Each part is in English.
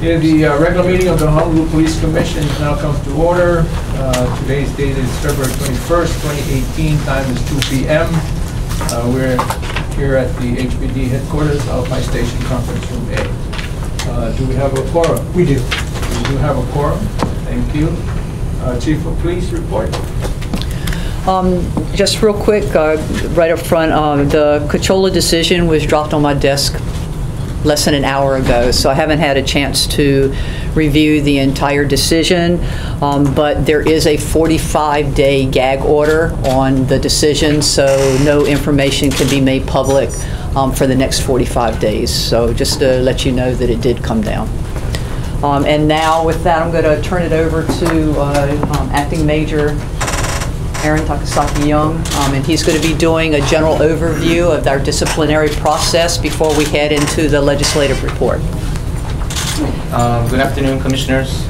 Yeah, the uh, regular meeting of the Honolulu Police Commission now comes to order. Uh, Today's date is February 21st, 2018, time is 2 PM. Uh, We're here at the HPD headquarters, Alapai Station Conference Room A. Uh, Do we have a quorum? We do. We do have a quorum, thank you. Uh, Chief of Police report. Um, Just real quick, uh, right up front, uh, the Cachola decision was dropped on my desk less than an hour ago, so I haven't had a chance to review the entire decision, Um, but there is a 45-day gag order on the decision, so no information can be made public um, for the next 45 days. So just to let you know that it did come down. Um, And now, with that, I'm going to turn it over to uh, um, Acting Major Aaron Takasaki Young, um, and he's going to be doing a general overview of our disciplinary process before we head into the legislative report. Um, Good afternoon, Commissioners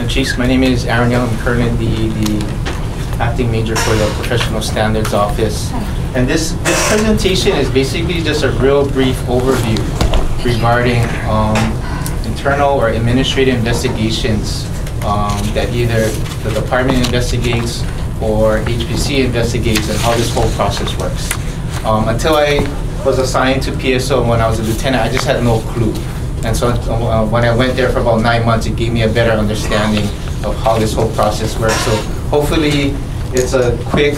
and Chiefs. My name is Aaron Young. I'm currently the the acting major for the Professional Standards Office. And this this presentation is basically just a real brief overview regarding um, internal or administrative investigations um, that either the department investigates or HPC investigates and how this whole process works. Um, Until I was assigned to PSO when I was a lieutenant, I just had no clue. And so uh, when I went there for about nine months, it gave me a better understanding of how this whole process works. So hopefully, it's a quick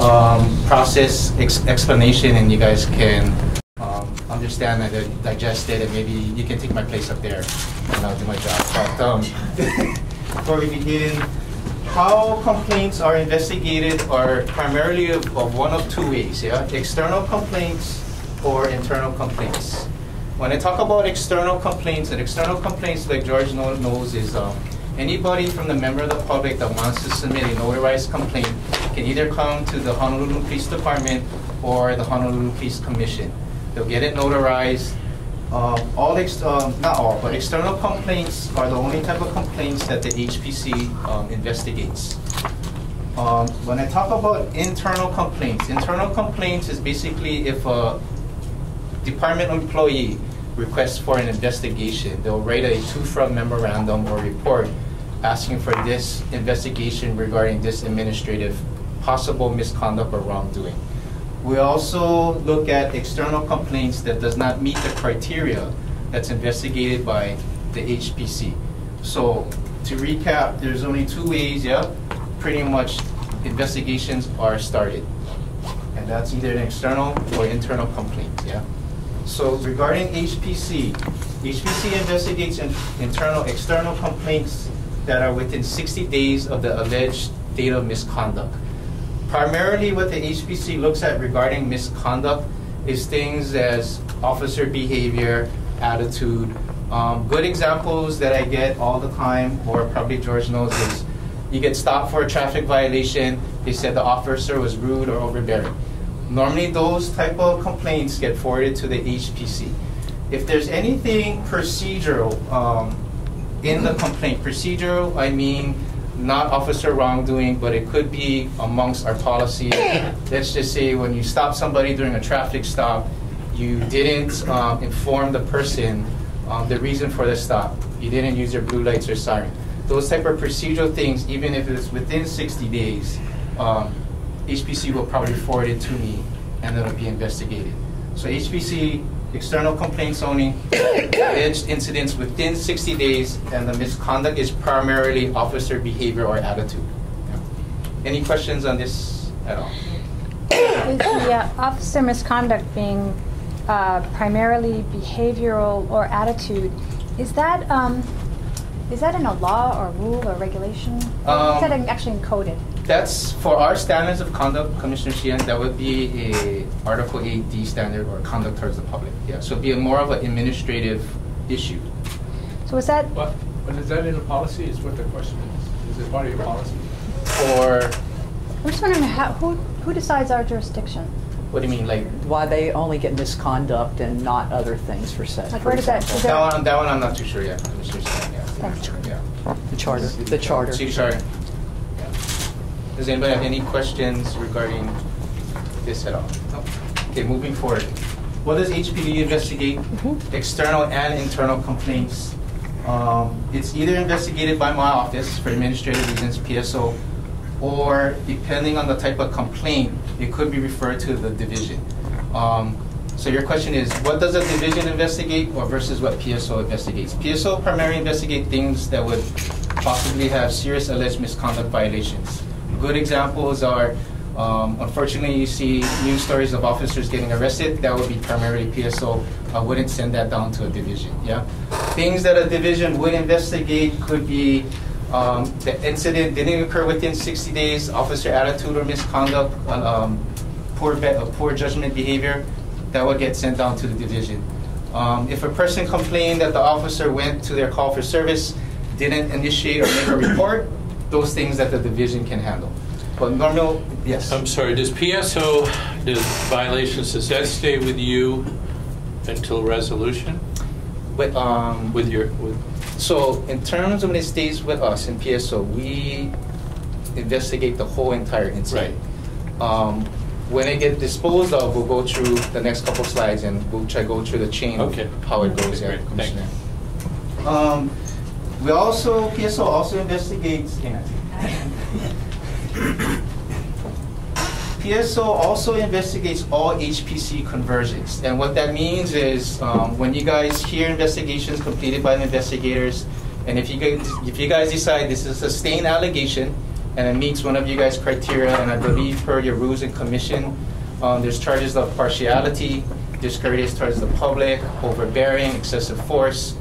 um, process ex- explanation, and you guys can um, understand and digest it, and maybe you can take my place up there, and I'll do my job. But um, before we begin, how complaints are investigated are primarily of, of one of two ways, yeah? External complaints or internal complaints. When I talk about external complaints, and external complaints, like George knows, is um, anybody from the member of the public that wants to submit a notarized complaint can either come to the Honolulu Police Department or the Honolulu Police Commission. They'll get it notarized. Um, all, um, not all, but external complaints are the only type of complaints that the HPC um, investigates. Um, When I talk about internal complaints, internal complaints is basically if a department employee requests for an investigation, they'll write a two-front memorandum or report asking for this investigation regarding this administrative possible misconduct or wrongdoing. We also look at external complaints that does not meet the criteria that's investigated by the HPC. So to recap, there's only two ways, yeah, pretty much investigations are started. And that's either an external or internal complaint, yeah? So regarding HPC, HPC investigates in- internal, external complaints that are within 60 days of the alleged date of misconduct. Primarily, what the HPC looks at regarding misconduct is things as officer behavior, attitude. Um, good examples that I get all the time, or probably George knows, is you get stopped for a traffic violation. They said the officer was rude or overbearing. Normally, those type of complaints get forwarded to the HPC. If there's anything procedural um, in the complaint, procedural, I mean not officer wrongdoing, but it could be amongst our policy. Let's just say when you stop somebody during a traffic stop, you didn't um, inform the person um, the reason for the stop. You didn't use your blue lights or siren. Those type of procedural things, even if it's within 60 days, um, HPC will probably forward it to me, and it'll be investigated. So HPC, external complaints only, alleged incidents within 60 days, and the misconduct is primarily officer behavior or attitude. Yeah. Any questions on this at all? Is the uh, officer misconduct being uh, primarily behavioral or attitude, is that, um, is that in a law or rule or regulation? Or Is that Um, actually encoded? That's for our standards of conduct, Commissioner Sheehan, that would be a Article 8D standard or conduct towards the public. Yeah, so it'd be a more of an administrative issue. So is that, But, but is that in the policy, is what the question is? Is it part of your policy? Or, I'm just wondering, how, who, who decides our jurisdiction? what do you mean, like, Why they only get misconduct and not other things for say. Like, where does that- for that one, that one I'm not too sure yet, Commissioner Sheehan, yeah. Thanks. Yeah. The charter, the charter. City charter. Does anybody have any questions regarding this at all? No? Okay, moving forward. What does HPD investigate? External and internal complaints. Um, It's either investigated by my office for administrative reasons, PSO, or depending on the type of complaint, it could be referred to the division. Um, So your question is, what does a division investigate or versus what PSO investigates? PSO primarily investigate things that would possibly have serious alleged misconduct violations. Good examples are, um, unfortunately, you see news stories of officers getting arrested, that would be primarily PSO. I wouldn't send that down to a division, yeah? Things that a division would investigate could be um, the incident didn't occur within 60 days, officer attitude or misconduct, uh, um, poor, be- uh, poor judgment behavior, that would get sent down to the division. Um, if a person complained that the officer went to their call for service, didn't initiate or make a report, those things that the division can handle. But normal, yes. I'm sorry, does PSO, does violations, does that stay with you until resolution? But, um, With your, with, So in terms of when it stays with us in PSO, we investigate the whole entire incident. Right. Um, When it gets disposed of, we'll go through the next couple slides and we'll try to go through the chain of Okay. how it goes Okay, there, great. Thank you. Commissioner. Um, We also, PSO also investigates, PSO also investigates all HPC conversions. And what that means is, um, when you guys hear investigations completed by the investigators, and if you guys, if you guys decide this is a sustained allegation, and it meets one of you guys' criteria, and I believe per your rules and commission, um, there's charges of partiality, discourteous towards the public, overbearing, excessive force.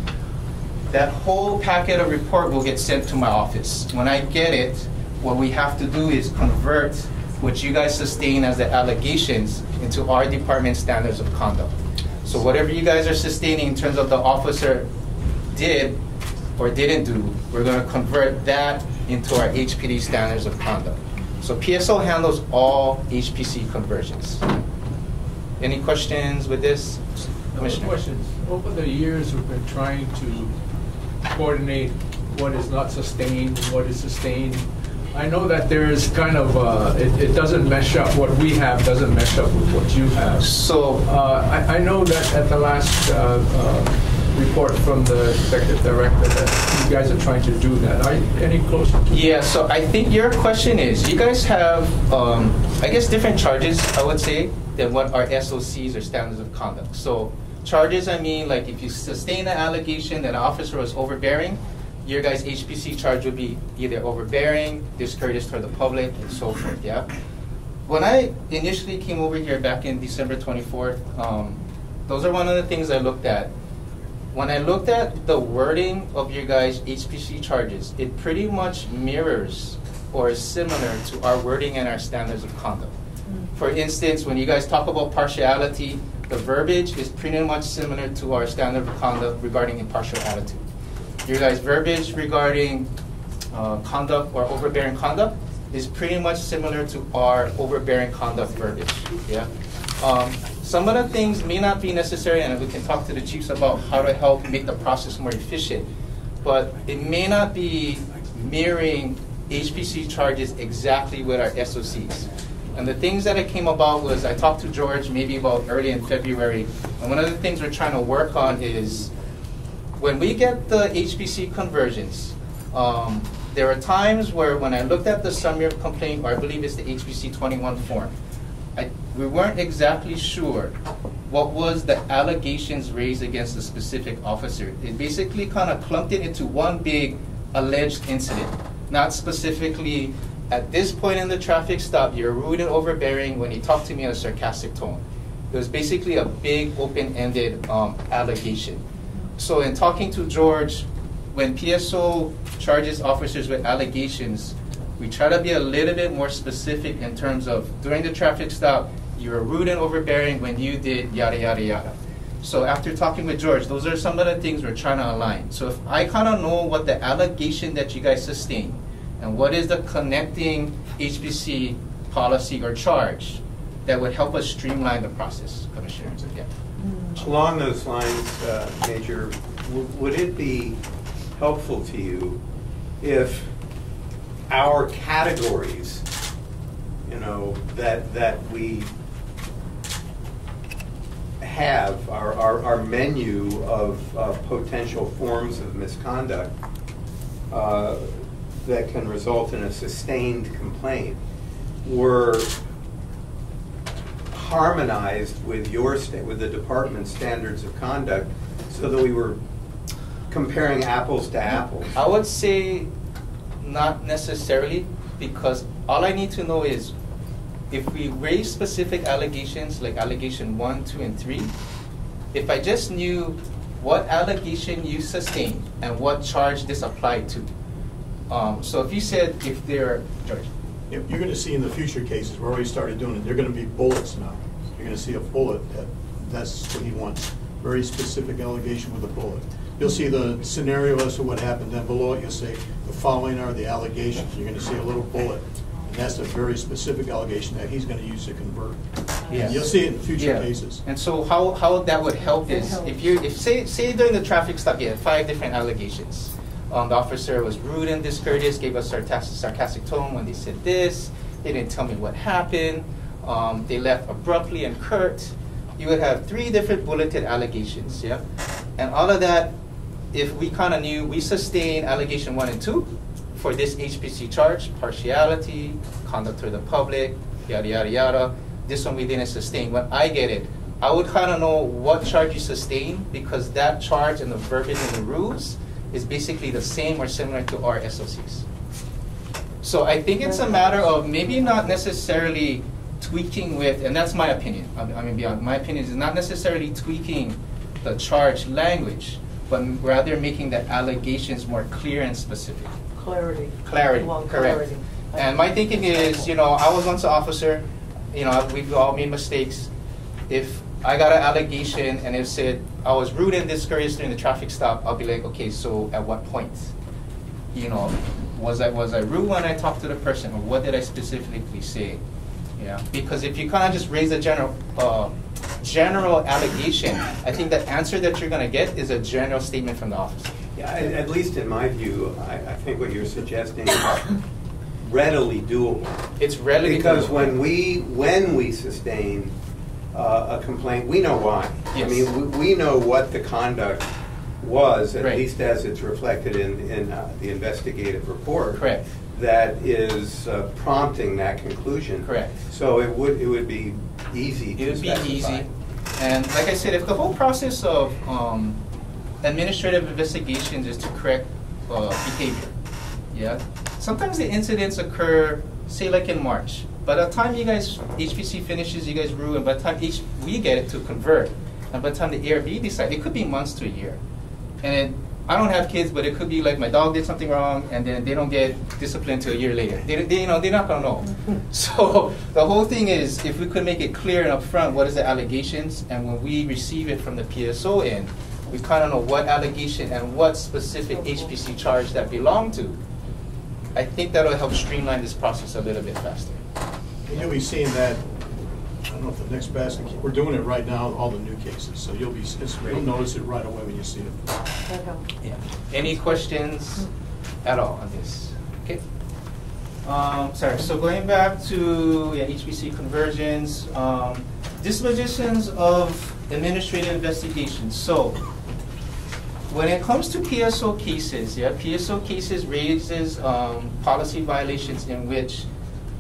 That whole packet of report will get sent to my office. When I get it, what we have to do is convert what you guys sustain as the allegations into our department standards of conduct. So whatever you guys are sustaining in terms of the officer did or didn't do, we're going to convert that into our HPD standards of conduct. So PSO handles all HPC conversions. Any questions with this? Commissioner? Questions. Over the years, we've been trying to coordinate what is not sustained, what is sustained. I know that there is kind of, uh, it it doesn't mesh up, what we have doesn't mesh up with what you have. So Uh, I I know that at the last uh, uh, report from the executive director, that you guys are trying to do that. Are you any closer? Yeah, so I think your question is, you guys have, um, I guess, different charges, I would say, than what our SOCs or standards of conduct. So charges, I mean, like if you sustain an allegation that an officer was overbearing, your guys' HPC charge would be either overbearing, discourteous toward the public, and so forth, yeah? When I initially came over here back in December 24th, um, those are one of the things I looked at. When I looked at the wording of your guys' HPC charges, it pretty much mirrors or is similar to our wording and our standards of conduct. For instance, when you guys talk about partiality, the verbiage is pretty much similar to our standard of conduct regarding impartial attitude. Your guys' verbiage regarding uh, conduct or overbearing conduct is pretty much similar to our overbearing conduct verbiage. Yeah. Um, some of the things may not be necessary, and we can talk to the chiefs about how to help make the process more efficient. But it may not be mirroring HPC charges exactly with our SOCs. And the things that it came about was I talked to George maybe about early in February, and one of the things we're trying to work on is when we get the HPC conversions, um, there are times where when I looked at the summary of complaint, or I believe it's the HPC 21 form, I, we weren't exactly sure what was the allegations raised against a specific officer. It basically kind of clumped it into one big alleged incident, not specifically at this point in the traffic stop, you're rude and overbearing when you talk to me in a sarcastic tone. It was basically a big open-ended um, allegation. So in talking to George, when PSO charges officers with allegations, we try to be a little bit more specific in terms of during the traffic stop, you were rude and overbearing when you did yada yada yada. So after talking with George, those are some of the things we're trying to align. So if I kind of know what the allegation that you guys sustain and what is the connecting HPC policy or charge, that would help us streamline the process, Commissioner. Yeah. Along those lines, uh, Major, w- would it be helpful to you if our categories, you know, that, that we have, our, our, our menu of uh, potential forms of misconduct uh, that can result in a sustained complaint were harmonized with your, sta- with the department's standards of conduct so that we were comparing apples to apples. I would say not necessarily, because all I need to know is if we raise specific allegations, like allegation one, two, and three, if I just knew what allegation you sustained and what charge this applied to. Um, so if you said if they're, George, You're you're gonna see in the future cases, we already started doing it, they're gonna be bullets now. You're gonna see a bullet, that, that's what he wants, very specific allegation with a bullet. You'll see the scenario as to what happened, then below it, you'll say, the following are the allegations. You're gonna see a little bullet, and that's a very specific allegation that he's gonna use to convert. Yeah. You'll see it in future Yeah. cases. And so how, how that would help is if you if say say during the traffic stop you had five different allegations. Um, the officer was rude and discourteous, gave a sarcastic, sarcastic tone when they said this. They didn't tell me what happened. Um, they left abruptly and curt. You would have three different bulleted allegations, yeah. And all of that, if we kind of knew we sustain allegation one and two for this HPC charge, partiality, conduct to the public, yada yada yada. This one we didn't sustain. When I get it, I would kind of know what charge you sustain because that charge and the verbiage in the rules is basically the same or similar to our SOCs. So I think it's a matter of maybe not necessarily tweaking with, and that's my opinion. I mean, beyond my opinion is not necessarily tweaking the charge language, but rather making the allegations more clear and specific. Clarity. Clarity, We want correct. clarity. And my thinking is, you know, I was once an officer, you know, we've all made mistakes. If I got an allegation and it said I was rude and discourteous during the traffic stop, I'll be like, okay, so at what point? You know, was I was I rude when I talked to the person, or what did I specifically say? Yeah, because if you kind of just raise a general uh, general allegation, I think the answer that you're gonna get is a general statement from the officer. Yeah, at at least in my view, I, I think what you're suggesting is readily doable. It's readily Because doable. when we, when we sustain uh, a complaint, we know why. I mean, we- we know what the conduct was, at Right. least as it's reflected in, in uh, the investigative report. Correct. That is uh, prompting that conclusion. Correct. So it would, it would be easy to It would be specify. easy. And like I said, if the whole process of um, administrative investigations is to correct uh, behavior, yeah, sometimes the incidents occur, say like in March. By the time you guys, HPC finishes, you guys rule, and by the time H, we get it to convert, and by the time the ARB decide, it could be months to a year. And it, I don't have kids, but it could be like my dog did something wrong, and then they don't get disciplined till a year later. They, they, you know, they're not gonna know. so the whole thing is, if we could make it clear and upfront what is the allegations, and when we receive it from the PSO in, we kind of know what allegation and what specific HPC charge that belong to. I think that'll help streamline this process a little bit faster. And you'll be seeing that, I don't know if the next basket, we're doing it right now, all the new cases, so you'll be, you'll notice it right away when you see it. Yeah. Any questions at all on this? Okay. Um, sorry, so going back to yeah, HPC conversions, um, dispositions of administrative investigations. So when it comes to PSO cases, yeah, PSO cases raises um, policy violations in which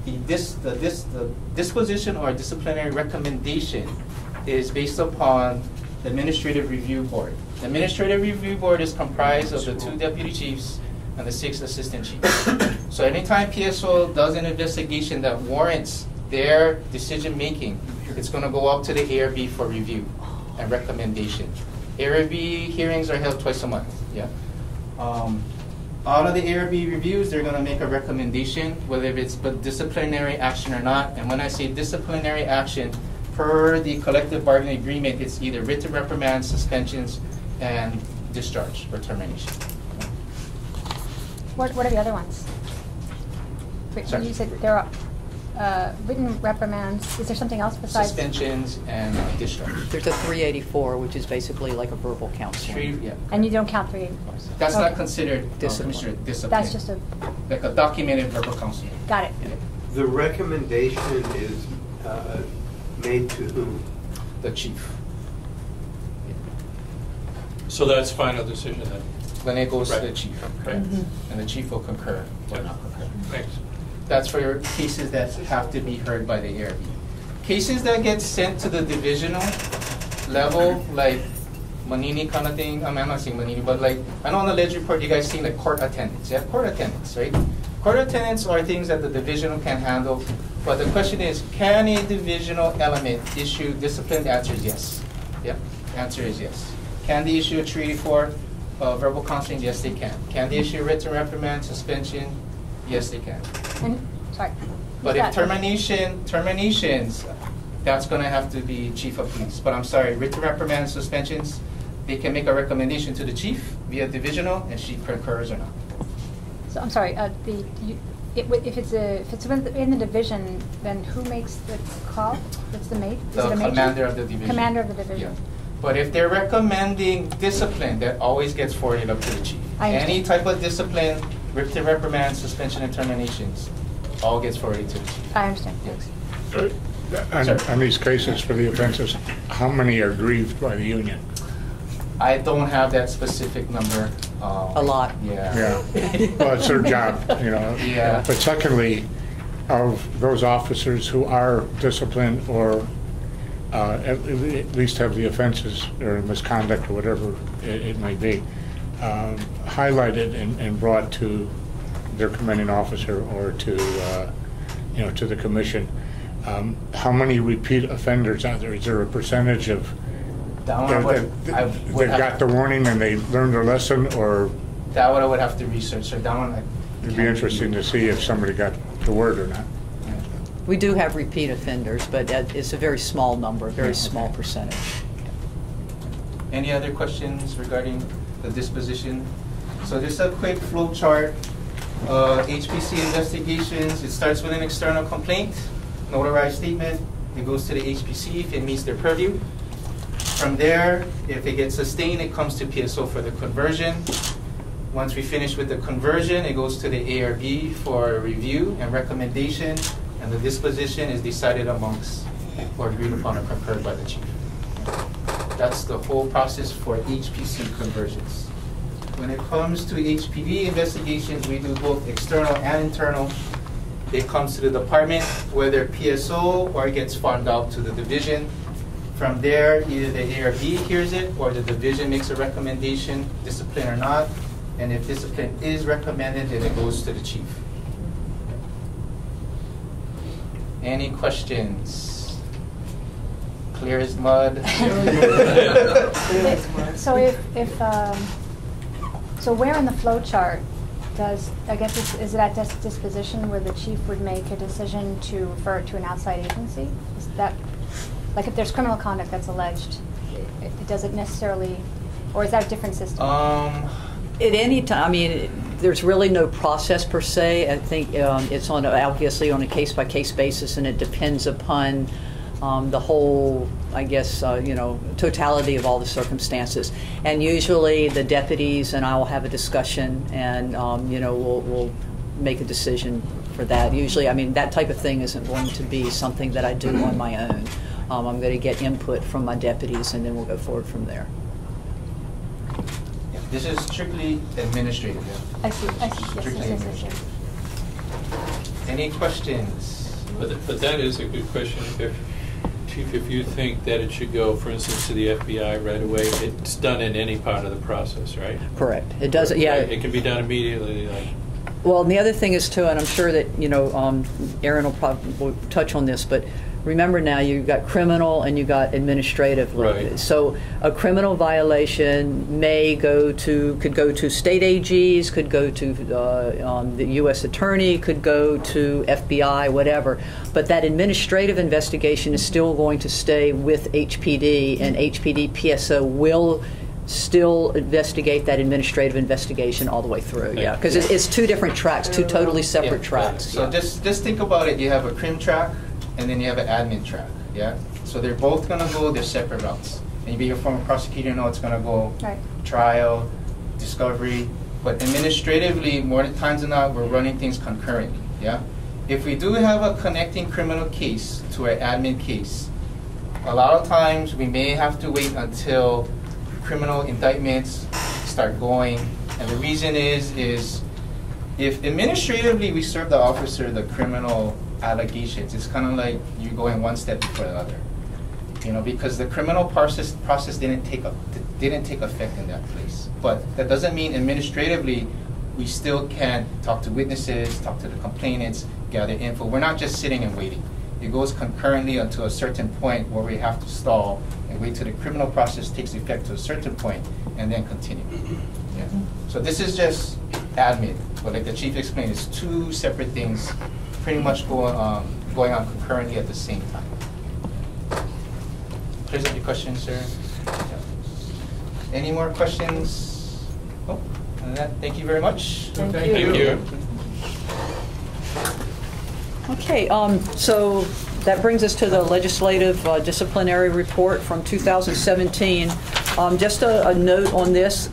the, dis, the, dis, the disposition or disciplinary recommendation is based upon the Administrative Review Board. The Administrative Review Board is comprised of the two deputy chiefs and the six assistant chiefs. so anytime PSO does an investigation that warrants their decision-making, it's going to go up to the ARB for review and recommendation. ARB hearings are held twice a month, yeah. Um, out of the ARB reviews, they're gonna make a recommendation, whether it's but disciplinary action or not. And when I say disciplinary action, per the collective bargaining agreement, it's either written reprimands, suspensions, and discharge or termination. What, what are the other ones? Wait. You said there are uh, written reprimands. Is there something else besides? Suspensions and discharge. There's a 384, which is basically like a verbal Three, counseling. yeah. And you don't count three? That's not Okay. considered uh, Discipline. Commissioner, discipline. That's just a, Like a documented verbal counseling. got it. The recommendation is uh, made to whom? The chief. So that's final decision then? Then it goes to the Right. chief, Right. and the chief will concur or not concur. Thanks. That's for cases that have to be heard by the ARB. Cases that get sent to the divisional level, like Manini kind of thing, I mean, I'm not saying Manini, but like, I know on the ledge report, you guys seen like court attendance, have court attendance, right? Court attendance are things that the divisional can handle, but the question is, can a divisional element issue discipline? The answer is yes. Yep, answer is yes. Can they issue a treaty for uh, verbal counseling? Yes, they can. Can they issue written reprimand, suspension? Yes, they can. And, sorry. But if termination, terminations, that's gonna have to be chief of police. But I'm sorry, written reprimand, suspensions, they can make a recommendation to the chief via divisional, and she concurs or not. So, I'm sorry, uh, the, you, it, if it's a, if it's in the division, then who makes the call? It's the mate? The a major? commander of the division. Commander of the division. Yeah. But if they're recommending discipline, that always gets forwarded up to the chief. I. Any type of discipline, written reprimand, suspension, and terminations, all gets forwarded to the chief. I understand. Yes. On Sir. on these cases for the offenses, how many are grieved by the union? I don't have that specific number. um, A lot. Yeah. Yeah, well, it's their job, you know. Yeah. But secondly, of those officers who are disciplined or uh, at at least have the offenses or misconduct or whatever it it may be, um, highlighted and and brought to their commanding officer or to, uh, you know, to the commission, um, how many repeat offenders are there? Is there a percentage of That one would- I that would that got have- the warning and they learned their lesson, or That one I would have to research, so that one I. it'd be interesting to see if somebody got the word or not. We do have repeat offenders, but it's a very small number, a very Yeah, small percentage. Any other questions regarding the disposition? So just a quick flow chart. Uh, HPC investigations, it starts with an external complaint, notarized statement. It goes to the HPC if it meets their purview. From there, if it gets sustained, it comes to PSO for the conversion. Once we finish with the conversion, it goes to the ARB for review and recommendation, and the disposition is decided amongst or agreed upon or concurred by the chief. That's the whole process for HPC conversions. When it comes to HPD investigations, we do both external and internal. It comes to the department, whether PSO or it gets farmed out to the division. From there, either the ARB hears it or the division makes a recommendation, discipline or not. And if discipline is recommended, then it goes to the chief. Any questions? Clear as mud? So if, if, um, so where in the flow chart does, I guess, is- is it at dis- disposition where the chief would make a decision to refer to an outside agency? Is that, like if there's criminal conduct that's alleged, i- i- does it necessarily, or is that a different system? Um, At any time, I mean, there's really no process per se. I think um, it's on, obviously on a case-by-case basis, and it depends upon um, the whole, I guess, uh, you know, totality of all the circumstances. And usually, the deputies and I will have a discussion, and, um, you know, we'll, we'll make a decision for that. Usually, I mean, that type of thing isn't going to be something that I do on my own. Um, I'm going to get input from my deputies, and then we'll go forward from there. yeah, this is strictly administrative. yeah. I see, I see, yes, Strictly yes, yes, yes, yes. administrative. Any questions? But, th- but that is a good question. If, Chief, if you think that it should go, for instance, to the FBI right away, it's done in any part of the process, right? Correct. It doesn't, yeah. Right, It can be done immediately, like, Well, and the other thing is too, and I'm sure that, you know, um, Aaron will probably touch on this, but remember now, you've got criminal and you've got administrative. Right. So a criminal violation may go to, could go to state AGs, could go to uh, um, the U.S. Attorney, could go to FBI, whatever. But that administrative investigation is still going to stay with HPD, and HPD PSO will still investigate that administrative investigation all the way through, yeah. Because it's two different tracks, two totally separate Yeah. tracks. So yeah. just, just think about it, you have a crim track, and then you have an admin track, yeah? So they're both gonna go their separate routes. And you be a former prosecutor, you know it's gonna go Right. trial, discovery, but administratively, more times than not, we're running things concurrently, yeah? If we do have a connecting criminal case to an admin case, a lot of times, we may have to wait until criminal indictments start going. And the reason is, is if administratively we serve the officer the criminal allegations, it's kind of like you're going one step before the other. You know, because the criminal process, process didn't take, didn't take effect in that place. But that doesn't mean administratively, we still can't talk to witnesses, talk to the complainants, gather info. We're not just sitting and waiting. It goes concurrently until a certain point where we have to stall and wait till the criminal process takes effect to a certain point and then continue. Yeah. So this is just admin, but like the chief explained, it's two separate things pretty much going, um, going on concurrently at the same time. Clears up your question, sir? Yeah. Any more questions? Oh, other that, thank you very much. Thank you. Thank you. Okay, um, so that brings us to the legislative uh, disciplinary report from 2017. Um, Just a a note on this,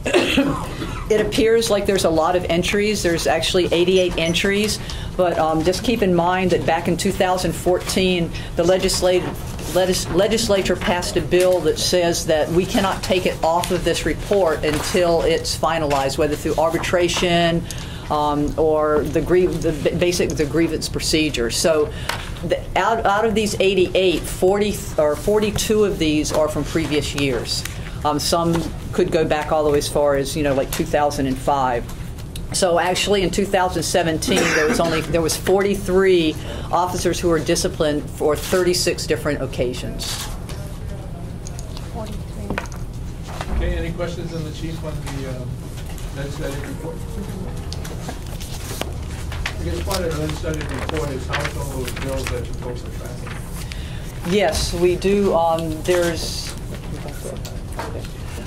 it appears like there's a lot of entries, there's actually 88 entries, but um, just keep in mind that back in 2014, the legislative legis- legislature passed a bill that says that we cannot take it off of this report until it's finalized, whether through arbitration, um, or the the basic, the grievance procedure. So the- out, out of these 88, 40, or 42 of these are from previous years. Um, Some could go back all the way as far as, you know, like 2005. So actually, in 2017, there was only, there was 43 officers who were disciplined for 36 different occasions. 43. Okay, any questions on the chief on the uh, legislative report? I guess part of the legislative report is how some of those bills that you folks are tracking. Yes, we do. Um, There's,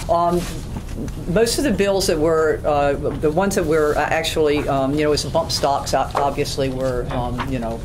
um, most of the bills that were, uh, the ones that were actually, um, you know, as bump stocks, obviously were, um, you know,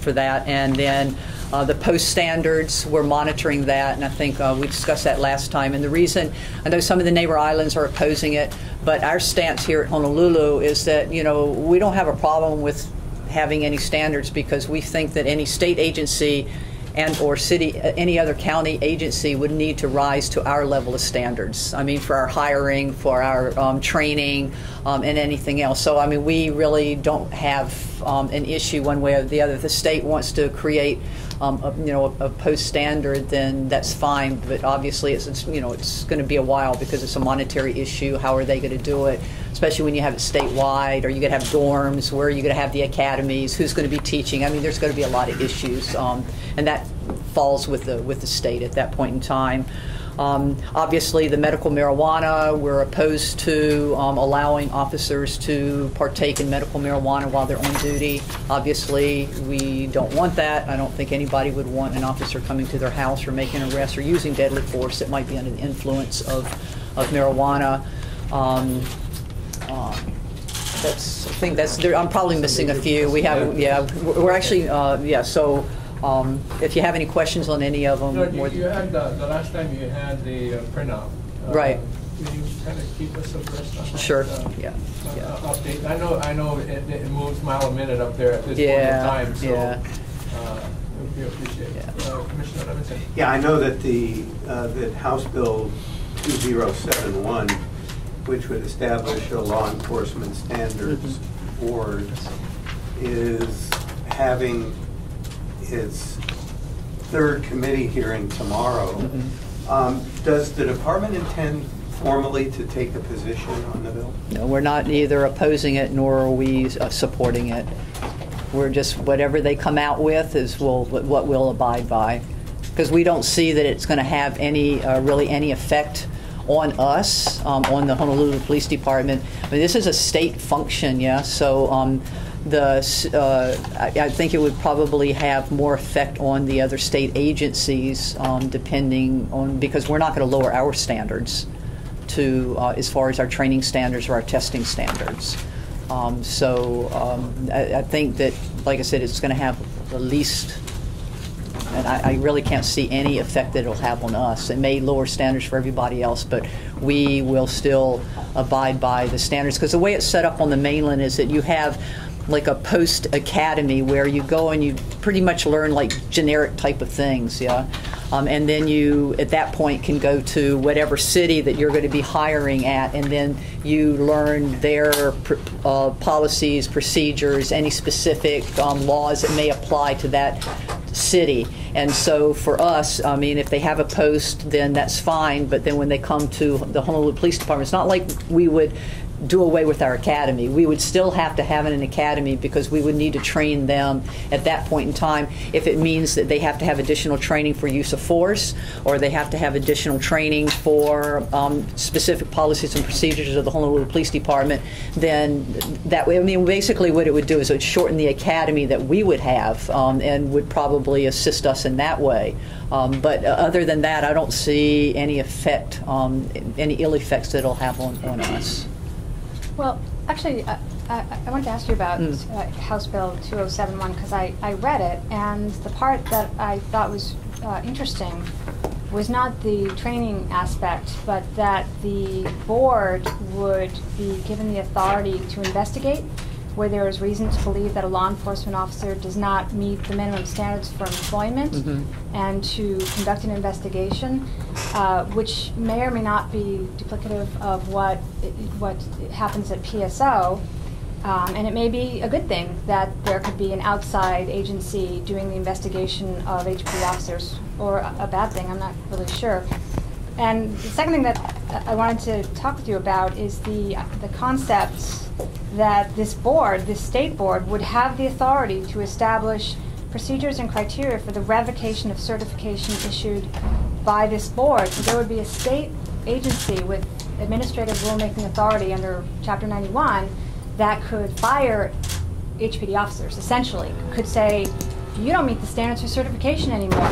for that. And then uh, the post standards, we're monitoring that, and I think uh, we discussed that last time. And the reason, I know some of the neighbor islands are opposing it, but our stance here at Honolulu is that, you know, we don't have a problem with having any standards because we think that any state agency and/or city, uh, any other county agency would need to rise to our level of standards. I mean, for our hiring, for our um, training, um, and anything else. So, I mean, we really don't have um, an issue one way or the other. If the state wants to create, um, a, you know, a post standard, then that's fine. But obviously, it's, it's you know, it's going to be a while because it's a monetary issue. How are they going to do it? Especially when you have it statewide, or you going to have dorms. Where are you going to have the academies? Who's going to be teaching? I mean, there's going to be a lot of issues, um, and that falls with the with the state at that point in time. Um, obviously, the medical marijuana, we're opposed to um, allowing officers to partake in medical marijuana while they're on duty. Obviously, we don't want that. I don't think anybody would want an officer coming to their house or making an arrest or using deadly force that might be under the influence of, of marijuana. Um, uh, that's, I think that's, there- I'm probably missing a few. We have, yeah, we're actually, uh, yeah, so um, if you have any questions on any of them. No, you more- you had, the the last time you had the uh, printout. Uh, Right. Can you kind of keep us abreast on? Sure, uh, yeah, uh, yeah. Update, I know, I know it it moves mile a minute up there at this point in time, so yeah. uh, we appreciate it. Yeah. Uh, Commissioner Levinson? Yeah, I know that the, uh, that House Bill 2071, which would establish a law enforcement standards board, is having its third committee hearing tomorrow. Um, Does the department intend formally to take a position on the bill? No, we're not either opposing it nor are we uh, supporting it. We're just, whatever they come out with is we'll- what we'll abide by. Because we don't see that it's going to have any, uh, really any effect on us, um, on the Honolulu Police Department. I mean, this is a state function, yeah, so um, the, uh, I I think it would probably have more effect on the other state agencies, um, depending on, because we're not going to lower our standards to, uh, as far as our training standards or our testing standards. Um, So um, I I think that, like I said, it's going to have the least, and I I really can't see any effect that it'll have on us. It may lower standards for everybody else, but we will still abide by the standards. Because the way it's set up on the mainland is that you have like a post academy where you go and you pretty much learn like generic type of things, yeah. Um, and then you, at that point, can go to whatever city that you're going to be hiring at, and then you learn their uh, policies, procedures, any specific um, laws that may apply to that city. And so for us, I mean, if they have a post, then that's fine. But then when they come to the Honolulu Police Department, it's not like we would do away with our academy. We would still have to have an academy because we would need to train them at that point in time. If it means that they have to have additional training for use of force, or they have to have additional training for um, specific policies and procedures of the Honolulu Police Department, then that way, I mean, basically what it would do is it would shorten the academy that we would have um, and would probably assist us in that way. Um, but uh, other than that, I don't see any effect, um, any ill effects that it'll have on, on us. Well, actually, I, I, I wanted to ask you about Mm. uh, House Bill 2071 because I, I read it, and the part that I thought was uh, interesting was not the training aspect, but that the board would be given the authority to investigate where there is reason to believe that a law enforcement officer does not meet the minimum standards for employment Mhm. and to conduct an investigation, uh, which may or may not be duplicative of what, what happens at PSO. Um, and it may be a good thing that there could be an outside agency doing the investigation of HP officers, or a a bad thing, I'm not really sure. And the second thing that I wanted to talk with you about is the, the concept that this board, this state board, would have the authority to establish procedures and criteria for the revocation of certification issued by this board. So there would be a state agency with administrative rulemaking authority under Chapter 91 that could fire HPD officers, essentially. Could say, you don't meet the standards for certification anymore,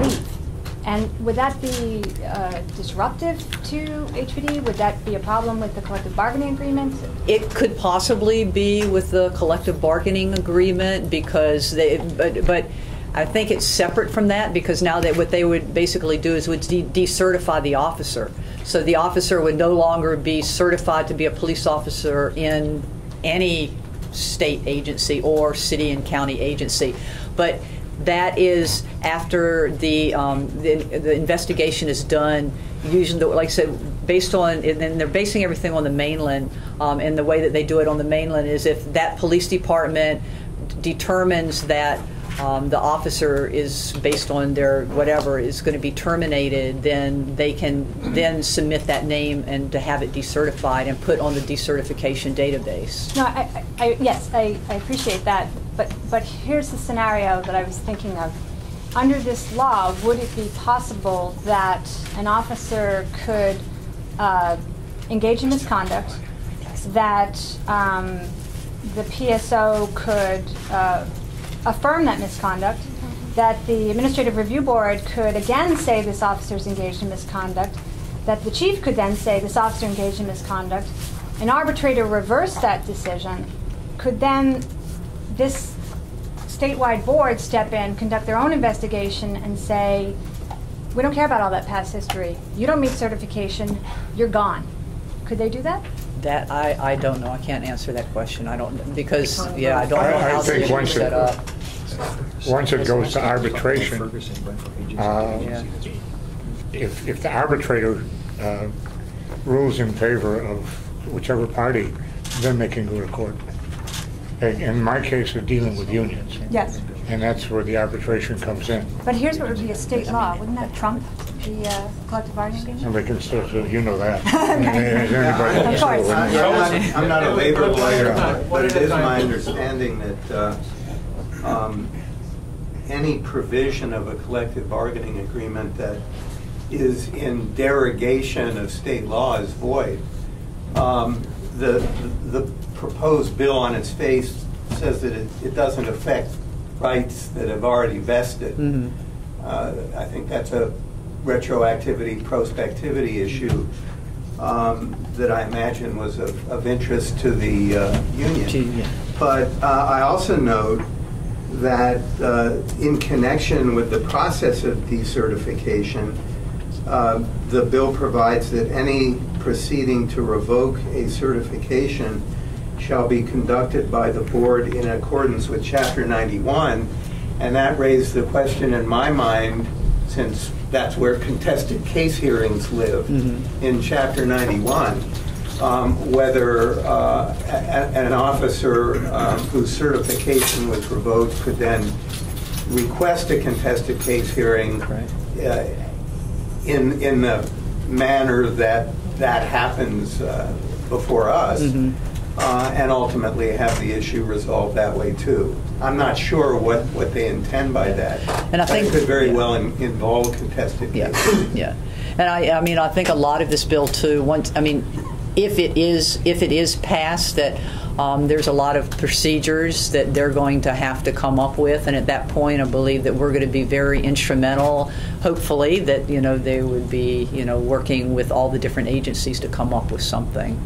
leave. And would that be uh, disruptive to HPD? Would that be a problem with the collective bargaining agreement? It could possibly be with the collective bargaining agreement because they, but, but I think it's separate from that because now that what they would basically do is would de- decertify the officer. So the officer would no longer be certified to be a police officer in any state agency or city and county agency. But that is after the, um, the, the investigation is done. Usually, like I said, based on, and they're basing everything on the mainland. Um, and the way that they do it on the mainland is if that police department determines that um, the officer is based on their whatever is going to be terminated, then they can then submit that name and to have it decertified and put on the decertification database. No, I, I- yes, I, I appreciate that, but, but here's the scenario that I was thinking of. Under this law, would it be possible that an officer could uh, engage in misconduct, that um, the PSO could uh, affirm that misconduct, that the Administrative Review Board could again say this officer is engaged in misconduct, that the chief could then say this officer engaged in misconduct, an arbitrator reversed that decision, could then this statewide board step in, conduct their own investigation, and say, we don't care about all that past history. You don't meet certification, you're gone. Could they do that? That, I, I don't know. I can't answer that question. I don't, because, yeah, I don't know I- I how think the once is it- set up. Once it goes to arbitration, uh, Yeah. if, if the arbitrator uh, rules in favor of whichever party, then they can go to court. In in my case, we're dealing with unions, Yes. and that's where the arbitration comes in. But here's what would be a state law. Wouldn't that trump the uh, collective bargaining agreement? And they can still, so you know that. Is anybody- Of course. I'm not- I'm not a labor lawyer, but- One but at it a is time. my understanding that uh, um, any provision of a collective bargaining agreement that is in derogation of state law is void. Um, The, the proposed bill on its face says that it it doesn't affect rights that have already vested. Mhm. Uh, I think that's a retroactivity, prospectivity issue um, that I imagine was of, of interest to the uh, union. yeah. But uh, I also note that uh, in connection with the process of decertification, uh, the bill provides that any proceeding to revoke a certification shall be conducted by the board in accordance with Chapter 91. And that raised the question in my mind, since that's where contested case hearings live in Chapter 91, um, whether uh, an officer um, whose certification was revoked could then request a contested case hearing uh, in, in the manner that that happens uh, before us, uh, and ultimately have the issue resolved that way too. I'm not sure what, what they intend by that. And I think- It could very well in- involve contested Yeah, cases. yeah. And I, I mean, I think a lot of this bill too, once, I mean, if it is, if it is passed, that um, there's a lot of procedures that they're going to have to come up with, and at that point, I believe that we're going to be very instrumental, hopefully, that, you know, they would be, you know, working with all the different agencies to come up with something.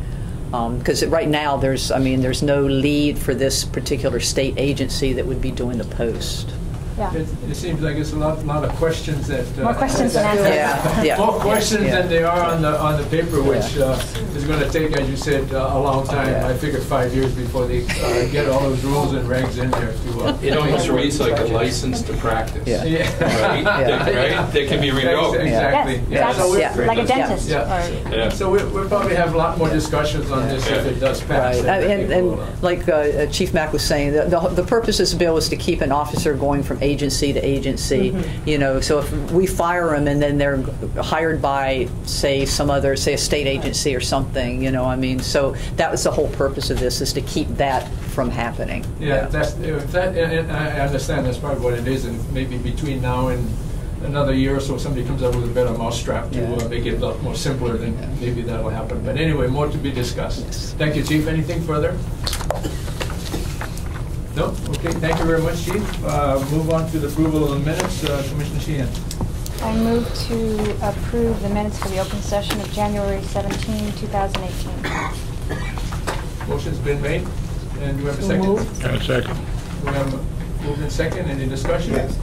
Um, because right now, there's, I mean, there's no lead for this particular state agency that would be doing the post. Yeah. It it seems like it's a lot, lot of questions that. uh, More questions than answers. Yeah, yeah. More questions Yeah. than there are on the, on the paper, which uh, is going to take, as you said, uh, a long time. Yeah. I figure five years before they uh, get all those rules and regs in there to. uh, It almost make reads like a license to practice. Yeah. Yeah. Right? Yeah. Right? They can be revoked. Exactly. Yes, Yeah. So that's we're- like a Yeah. dentist. Yeah. or- Yeah. So we- we'll probably have a lot more discussions on this if it does pass. Right, I and, think we'll, uh, and like uh, Chief Mack was saying, the, the, the purpose of this bill is to keep an officer going from agency to agency. You know, so if we fire them and then they're hired by, say, some other, say, a state agency or something, you know, I mean, so that was the whole purpose of this, is to keep that from happening. Yeah, that's, if that, and- I understand that's probably what it is, and maybe between now and another year or so, somebody comes up with a better mousetrap to Yeah. uh, make it a lot more simpler, then maybe that'll happen. But anyway, more to be discussed. Yes. Thank you, Chief. Anything further? No? Okay, thank you very much, Chief. Uh, Move on to the approval of the minutes, Uh, Commissioner Sheehan. I move to approve the minutes for the open session of January 17, 2018. Motion's been made, and do we have a second? And a second. We have a moved in second, any discussion? Yes.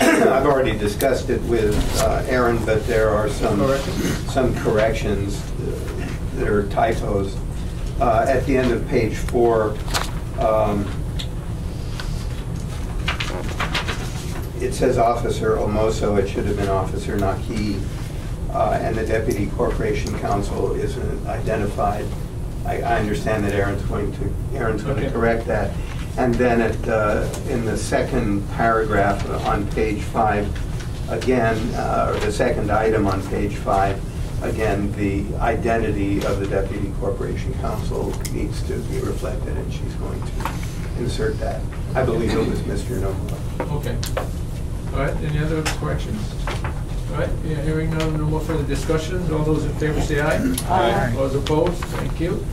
I've already discussed it with uh, Aaron, but there are some, Corrections? some corrections uh, that are typos. Uh, At the end of page four, um, it says Officer Omoso, it should have been Officer Naki, uh, and the Deputy Corporation Counsel isn't identified. I, I understand that Aaron's going to, Aaron's going to correct that. And then at, uh, in the second paragraph on page five, again, uh, or the second item on page five, again, the identity of the Deputy Corporation Counsel needs to be reflected, and she's going to insert that. I believe it was Mr. Nomura. Okay. All right, any other corrections? All right, yeah, hearing none, no more further discussions. All those in favor say aye. Aye. Those opposed, thank you.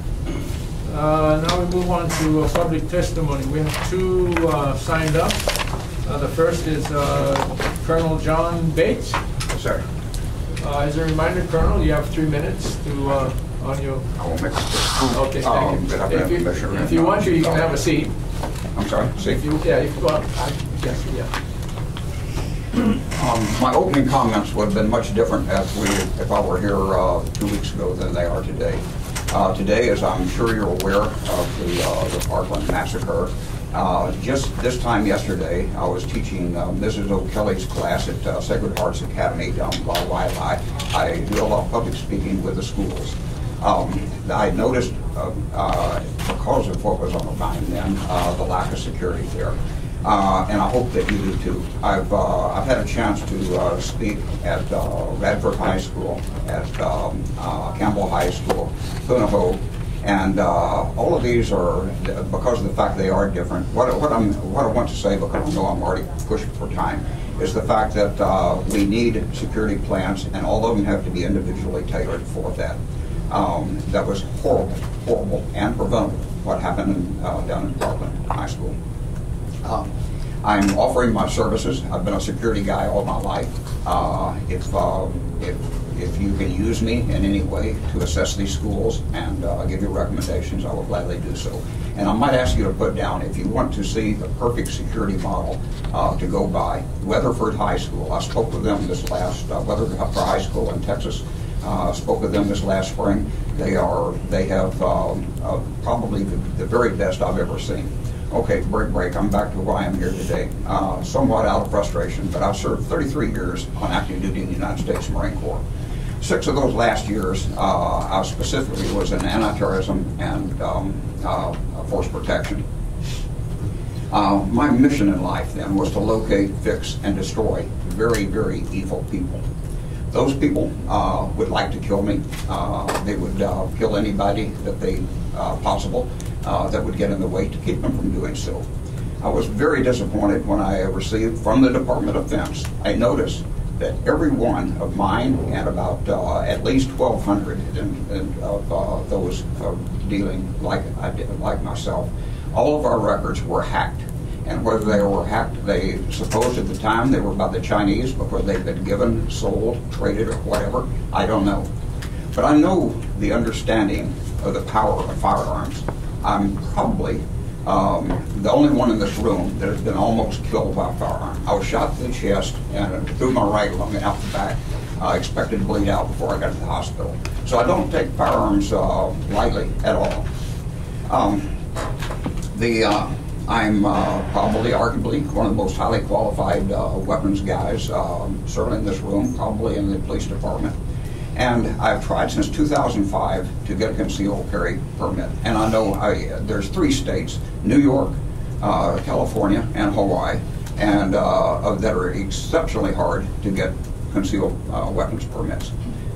Uh, Now we move on to uh, public testimony. We have two uh, signed up. Uh, The first is uh, Colonel John Bates. Sir, Uh, As a reminder, Colonel, you have three minutes to, uh, on your, I will make it. okay, Um, thank you. Good If you- If you want to, you can have a seat. I'm sorry, see? If you, yeah, if you want, I- yes, yeah. Um, My opening comments would have been much different if we, if I were here uh, two weeks ago than they are today. Uh, Today, as I'm sure you're aware of the uh, the Parkland massacre, uh, just this time yesterday, I was teaching uh, Mrs. O'Kelly's class at uh, Sacred Hearts Academy down by Waialae. I do a lot of public speaking with the schools. Um, I noticed, because of what was on the mind then, the lack of security there. Uh, and I hope that you do too. I've, uh, I've had a chance to uh, speak at uh, Radford High School, at um, uh, Campbell High School, Punahou, and uh, all of these are, because of the fact they are different, what, what, I'm, what I want to say, because I know I'm already pushing for time, is the fact that we need security plans, and all of them have to be individually tailored for that. Um, that was horrible, horrible, and preventable, what happened in, down in Parkland High School. Um, I'm offering my services. I've been a security guy all my life. Uh, If, uh, if, if you can use me in any way to assess these schools and uh, give you recommendations, I will gladly do so. And I might ask you to put down, if you want to see the perfect security model uh, to go by, Weatherford High School. I spoke with them this last, uh, Weatherford High School in Texas, uh, spoke with them this last spring. They are, they have um, uh, probably the the very best I've ever seen. Okay, break, break, I'm back to why I'm here today. Uh, Somewhat out of frustration, but I've served 33 years on active duty in the United States Marine Corps. Six of those last years, uh, I specifically was in anti-terrorism and um, uh, force protection. Uh, My mission in life then was to locate, fix, and destroy very, very evil people. Those people uh, would like to kill me. Uh, They would kill anybody that they, possible, uh, that would get in the way to keep them from doing so. I was very disappointed when I received from the Department of Defense a notice that every one of mine and about uh, at least 1,200 in- in- of uh, those uh, dealing like I did, like myself, all of our records were hacked. And whether they were hacked, they supposed at the time they were by the Chinese because they've been given, sold, traded, or whatever. I don't know. But I know the understanding of the power of firearms. I'm probably um, the only one in this room that has been almost killed by a firearm. I was shot in the chest and through my right lung and out the back. I expected to bleed out before I got to the hospital. So I don't take firearms uh, lightly at all. Um, the uh, I'm uh, probably, arguably, one of the most highly qualified uh, weapons guys, um, certainly in this room, probably in the police department. And I've tried since 2005 to get a concealed carry permit. And I know I, there's three states: New York, uh, California, and Hawaii, and uh, that are exceptionally hard to get concealed uh, weapons permits.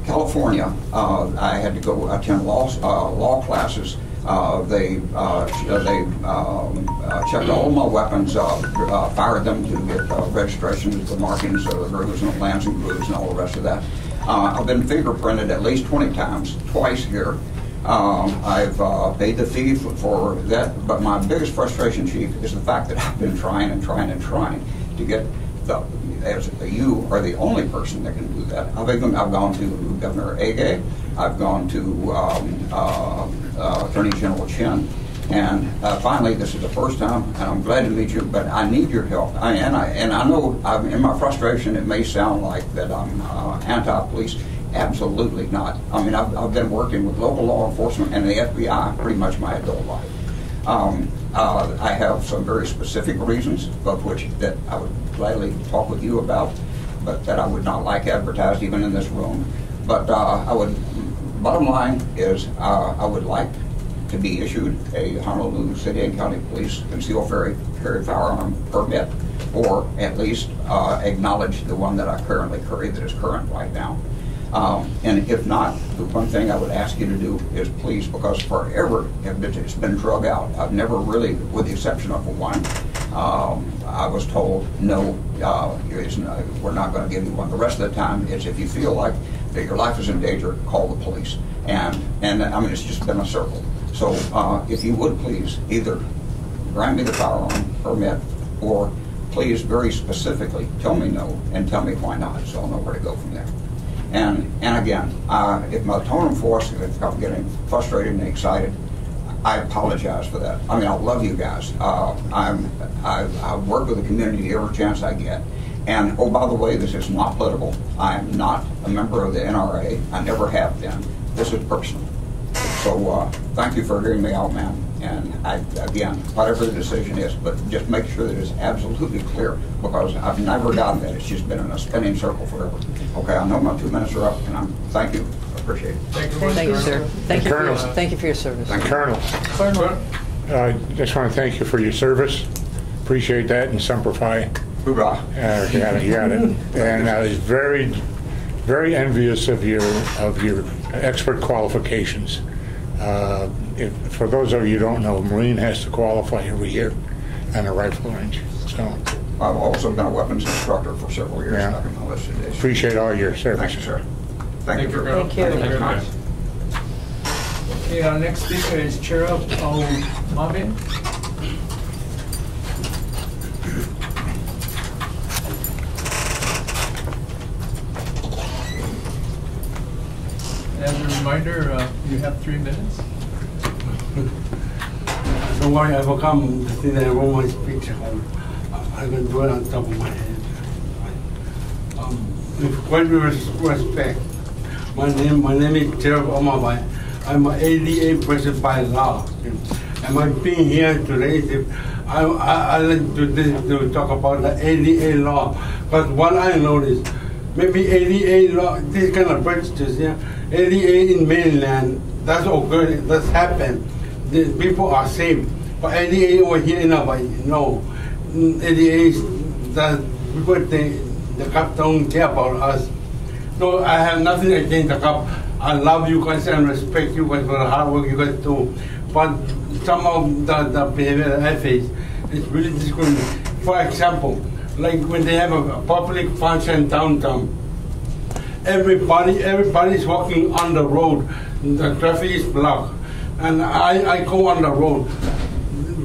California, uh, I had to go attend law, uh, law classes. Uh, they they um, checked all my weapons, fired them to get registrations, the markings, the grooves and the lands and grooves and all the rest of that. Uh, I've been fingerprinted at least 20 times, twice here. Um, I've uh, paid the fee for, for that, but my biggest frustration, Chief, is the fact that I've been trying and trying and trying to get the, as you are the only person that can do that. I've, even, I've gone to Governor Ige, I've gone to um, uh, uh, Attorney General Chin, and uh, finally, this is the first time, and I'm glad to meet you, but I need your help. I, and, I, and I know I'm, in my frustration, it may sound like that I'm uh, anti-police. Absolutely not. I mean, I've, I've been working with local law enforcement and the FBI pretty much my adult life. Um, uh, I have some very specific reasons, of which that I would gladly talk with you about, but that I would not like advertised even in this room. But uh, I would, bottom line is, uh, I would like to be issued a Honolulu City and County Police concealed carry, carry firearm permit, or at least uh, acknowledge the one that I currently carry that is current right now. Um, and if not, the one thing I would ask you to do is please, because forever it's been drug out. I've never really, with the exception of one, um, I was told, no, uh, no we're not going to give you one. The rest of the time, it's if you feel like that your life is in danger, call the police. And, and I mean, it's just been a circle. So uh, if you would please, either grant me the firearm permit or please very specifically tell me no and tell me why not so I'll know where to go from there. And, and again, uh, if my tone of voice, if I'm getting frustrated and excited, I apologize for that. I mean, I love you guys. Uh, I'm, I, I work with the community every chance I get. And oh, by the way, this is not political. I am not a member of the NRA. I never have been. This is personal. So uh, thank you for hearing me out, ma'am. And I, again, whatever the decision is, but just make sure that it's absolutely clear because I've never gotten that. It's just been in a spinning circle forever. Okay, I know my two minutes are up, and I'm thank you. I appreciate it. Thank you, Thank you, sir. Thank you for your, Colonel. thank you for your service. Thank you. Colonel, Colonel. I just want to thank you for your service. Appreciate that and Semper Fi. Hoorah. Uh, you got it, you got it. And I was very, very envious of your, of your expert qualifications. Uh, if, for those of you who don't know, Marine has to qualify every year on a rifle range. So I've also been a weapons instructor for several years. Yeah. back in my listed days. appreciate all your service. Thank you, sir. Thank Thank you. you, for- Colonel. Thank you. Thank you very much. Okay, our next speaker is Cheryl O'Mabin. As a reminder, uh, you have three minutes. Don't worry, I will come to see the Roman speech. Um, I can do it on top of my head. Um, with great res- respect, my name, my name is Gerald Omabai. I'm an ADA person by law. and my being here today I, I, I like to, to talk about the ADA law. Because what I noticed, maybe ADA law, this kind of prejudice, yeah, ADA in mainland, that's okay, that's happened. The people are safe. But ADA over here in Hawaii, no. ADA is that people think the cop don't care about us. No, I have nothing against the cop. I love you guys and respect you guys for the hard work you guys do. But some of the, the behavior I face is really discriminating. For example, like when they have a, a public function downtown, everybody everybody is walking on the road. The traffic is blocked, and I, I go on the road.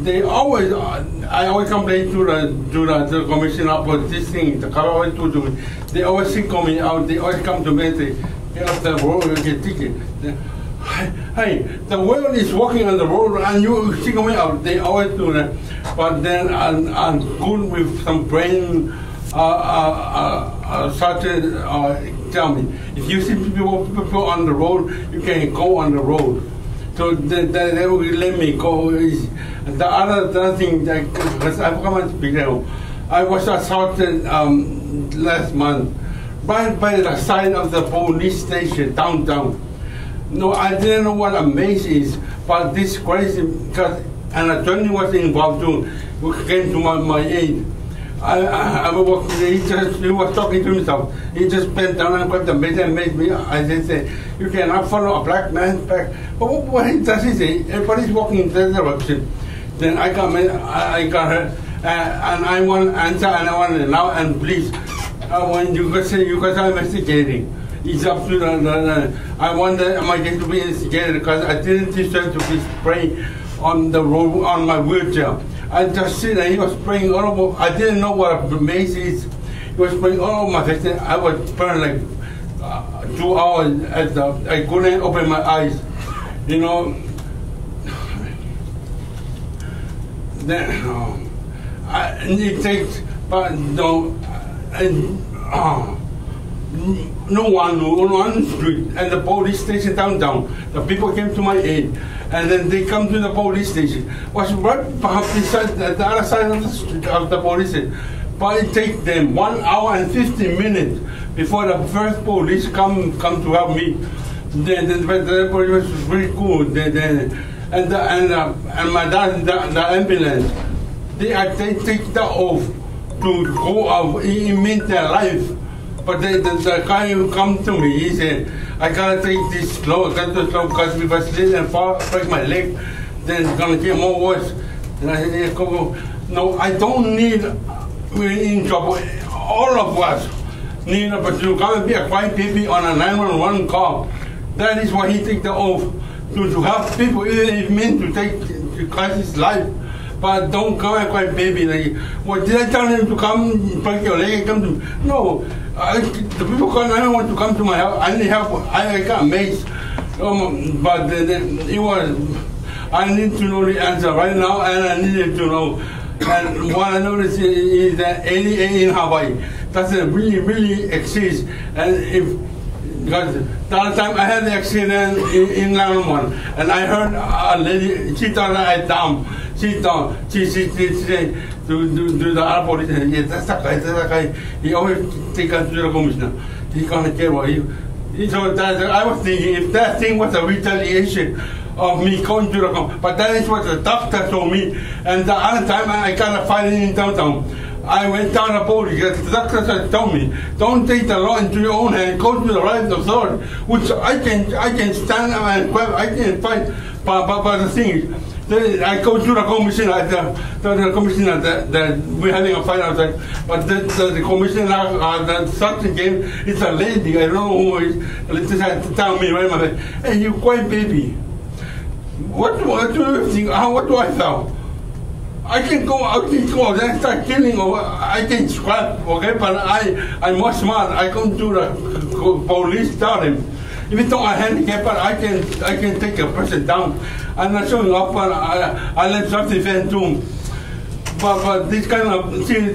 They always I always complain to the to the, to the commissioner about this thing. The car always do to me. They always single me out. They always come to me "Get off the road and get ticket." Hey, the world is walking on the road and you single me out. They always do that. But then I'm, good with some brain uh, uh, uh, started uh, tell me if you see people, people on the road, you can go on the road. So they, they, they will let me go. The other, the other thing, because I've come and speak I was assaulted um, last month right by the side of the police station downtown. No, I didn't know what a maze is, but this crazy, because an attorney was involved too, who came to my, my aid. I, I, I was, he just he was talking to himself. He just bent down and grabbed the maze and made me. I just said, "You cannot follow a black man's back." But what, he does he say? Everybody's walking in that direction. Then I got I, I got her, uh, and I want answer and I want now and please, I want you guys say you guys are investigating. Up to the, the, the I wonder am I going to be investigated because I didn't deserve to be spraying on the road on my wheelchair. I just see that he was spraying all over. I didn't know what a maze is. He was spraying all over my face. I was burned like uh, two hours at the. I couldn't open my eyes. You know. Then um, I, it takes, but no, and. Uh, no one, no one street, and the police station downtown. The people came to my aid, and then they come to the police station. Was right beside the, the other side of the, street, of the police station. But it takes them one hour and 50 minutes before the first police come come to help me. Then the, the, the police was very good. Then, then, and the, and uh, and my dad, the, the ambulance, they they take the oath to go out. It meant their life. But the, the, the guy who come to me, he said, I gotta take this slow, I gotta slow because if I slip and fall, break my leg, then it's gonna get more worse. And I said, yeah, go, go. No, I don't need, we're in trouble. All of us need, but you gotta be a quiet baby on a 911 call. That is why he take the oath, to, to help people, even if meant to take the guy's life. But don't come and cry baby. Like, did I tell him to come break your leg come to No, I, the people call 911 to come to my house. I need help. I, I got mates. Um, but the, the, it was, I need to know the answer right now, and I needed to know. And what I noticed is, is that ADA in Hawaii doesn't really, really exist. And if because other time I had the accident in, in 911, and I heard a lady, she thought I dumb. She thought, she, she, she, she the yes, that's that guy, that's that guy. He always take us to the commissioner. He so that, I was thinking, if that thing was a retaliation, of me going to the com- but that is what the doctor told me. And the other time I got a fight in downtown. I went down the police. The doctor said, told me, don't take the law into your own hand. Go to the right authority, which I can I can stand and I can fight. But, but, but the thing is, then I go to the commissioner, the, the, the commissioner that, that we're having a fight outside. But the, the, the commissioner, uh, the game is a lady. I don't know who is. To tell me right my hey, you quiet baby. What do I do? Think, uh, what do I feel? I can go, I can go, then start killing, or I can scrap, okay? But I, I'm more smart. I come to the police, tell them. Even though I'm handicapped, but I can, I can take a person down. I'm not showing up, but I, I let something defend too. But, but this kind of, see,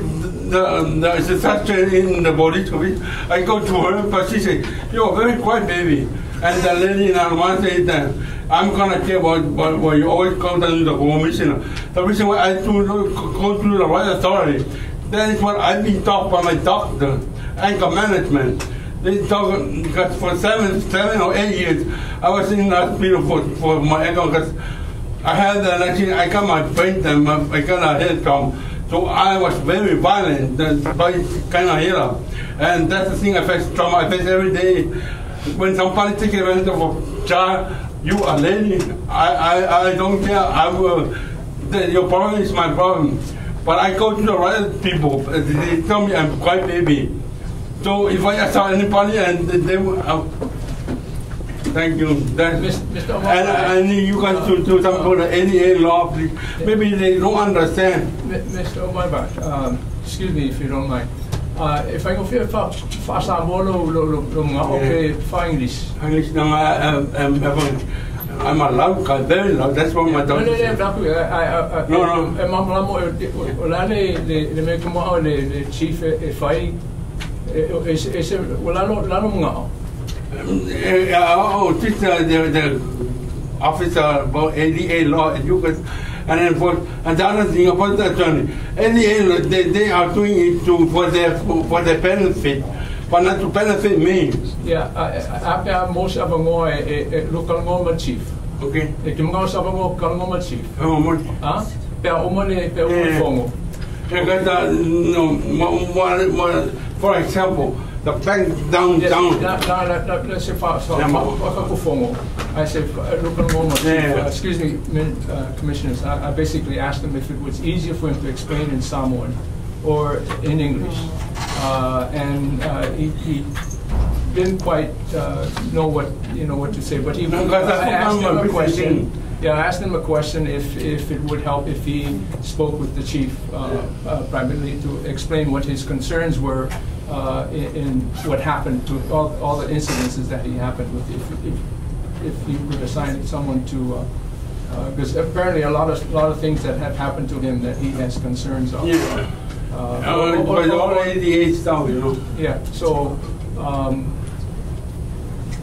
the, the, sergeant in the police office, I go to her, but she said, you're very quiet baby. And the lady in Alma said that, I'm gonna care about, about what you always come down to the commissioner. The reason why I do go to the right authority, that is what I've been taught by my doctor, anger management. They because for seven, seven or eight years, I was in hospital for, for my anger because I had an actually, I got my brain and my, I got a head trauma. So I was very violent, body kind of healer. And that's the thing I face trauma I face every day. When somebody take advantage of a child, you a lady, I, I, I don't care. I will, the, your problem is my problem. But I go to the right people, they tell me I'm quite baby. So if I saw anybody and they, will, uh, thank you. That, Mr. and I, I you guys to do some sort of ADA law, please. Maybe they don't understand. Mr. Omarbat, um, excuse me if you don't mind. Uh, if I go for fa fa sa mo lo lo lo lo mga okay fa English. English na nga, um, um, um, I'm a loud guy, very loud. That's what my No, no, no, no, I, I, I, No, no. Eh, mam mo wala le le le me le le chief e fai wala no wala no mga. Uh, oh, this uh, the, the officer about ADA law, and you guys, and then for and the other thing about the attorney, ADA they, they are doing it to for their for their benefit, but not to benefit me. Yeah, apa mo sa bango e local ngo ma chief. Okay. E kim ngo sa bango kal ngo ma chief. Oh, my. Ha? Pe o mo le pe o mo fongo. Because uh, no, mo- mo- mo- for example, the bank down Yes, down. na na na na na se fa so Yeah, ma ma- ka ko fongo. I said local ngo ma chief. Yeah. Uh, Excuse me, min- uh, commissioners, I I basically asked him if it was easier for him to explain in Samoan or in English. Uh, And uh, he he didn't quite uh, know what, you know, what to say, but he, No, 'cause that's I asked him a question. Yeah, I asked him a question if, if it would help if he spoke with the chief uh, uh, privately to explain what his concerns were uh, in, in what happened to all, all the incidences that he happened with, if, if, if he could assign someone to, because apparently a lot of, a lot of things that have happened to him that he has concerns of. Yeah. Uh, Uh, or- but or- all or- ADA stuff, you know. yeah, so, um,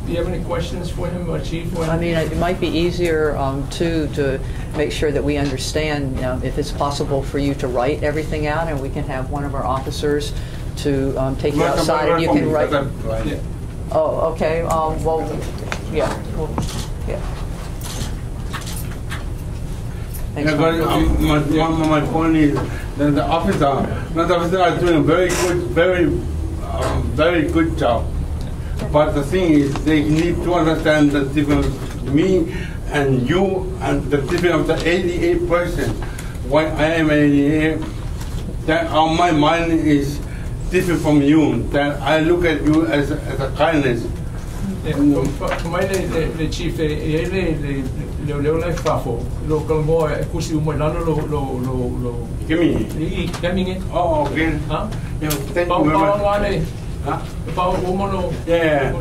do you have any questions for him, uh, Chief? I mean, it might be easier, um, too, to make sure that we understand, you know, if it's possible for you to write everything out, and we can have one of our officers to um, take you outside, and you can write. Yeah. Oh, okay, um, well, yeah, well, yeah. Thanks, Yeah, but um, my, of my point is that the officer, the officer are doing a very good, very, um, very good job. But the thing is, they need to understand the difference, me and you, and the difference of the ADA person. Why I am ADA, that on my mind is different from you. That I look at you as, a- as a kindness. Yeah, Kamai eh, le, eh, eh, le, le chief, e e le, le, le, le, fafo, lo kalmo, e kusi umo lano lo, lo, lo, lo, me. i, kaminge, Oh, okay. ha? Yeah, thank you very much. Huh? umo lo, oh, Yeah,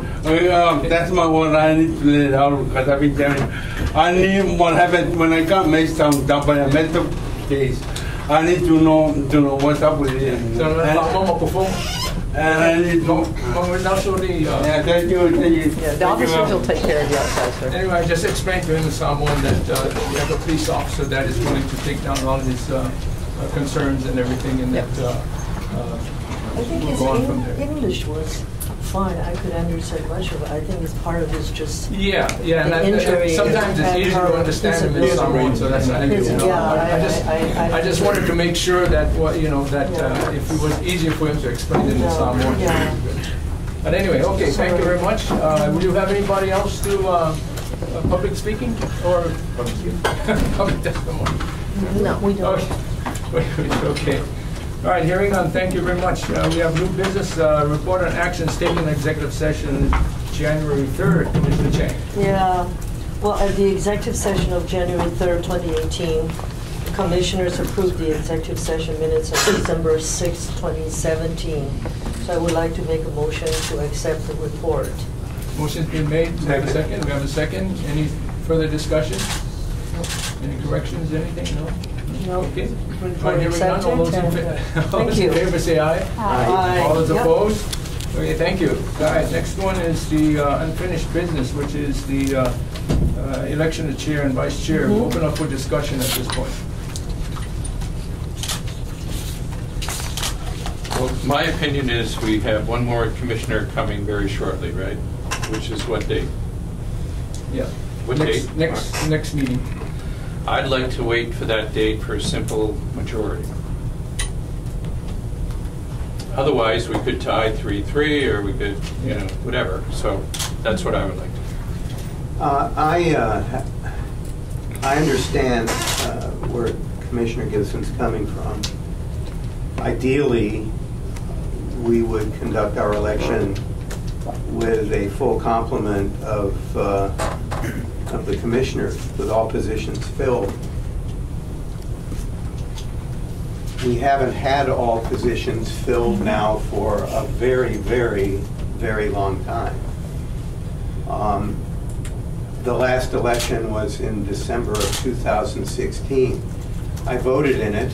um, that's my what I need to let out because I've been telling. I need what happened when I got messed down by a mental case. I need to know to know what's up with it. And, sa na pa mo and I need to. mo na so ni, uh, Yeah, thank you, thank you. Yeah, the officers will take care of the outside, sir. Anyway, I just explained to him in Samoan that uh, we have a police officer that is willing to take down all his uh, uh, concerns and everything, and Yep. that uh, uh, I think we'll his go on from Eng- there. English was fine. I could understand much of it. I think it's part of his just. Yeah, yeah, and that- injury sometimes it's easier to understand him in. Samoan, so that's I. You know. yeah, I- I just, I- just wanted to make sure that, what you know, that uh, if it was easier for him to explain it in Yeah, Samoan. yeah. But anyway, okay, thank you very much. Uh, Will you have anybody else to, uh, uh, public speaking or public speaking? public testimony? No, we don't. Okay. Okay. All right, hearing none, thank you very much. Uh, We have new business, uh, report on action statement in executive session January 3rd, Mr. Chang. Yeah, well, at the executive session of January 3rd, 2018, the commissioners approved the executive session minutes of December 6th, 2017. So I would like to make a motion to accept the report. Motion's been made, Do we have a second, we have a second. Any further discussion? Any corrections, anything, no? No. Okay. All hearing none, all those in fa- all those Thank in you. favor say aye. Aye. All those Yep. opposed? Okay, thank you. All right, next one is the uh, unfinished business, which is the uh, uh, election of chair and vice chair. We'll Open up for discussion at this point. Well, my opinion is we have one more commissioner coming very shortly, right? Which is what date? Yeah. What Next- date? Next, next meeting. I'd like to wait for that date for a simple majority. Otherwise, we could tie three-three, or we could, you know, whatever. So that's what I would like to do. Uh, I, uh, I understand uh, where Commissioner Gibson's coming from. Ideally, we would conduct our election with a full complement of, uh, of the commissioners, with all positions filled. We haven't had all positions filled now for a very, very, very long time. Um, the last election was in December of 2016. I voted in it.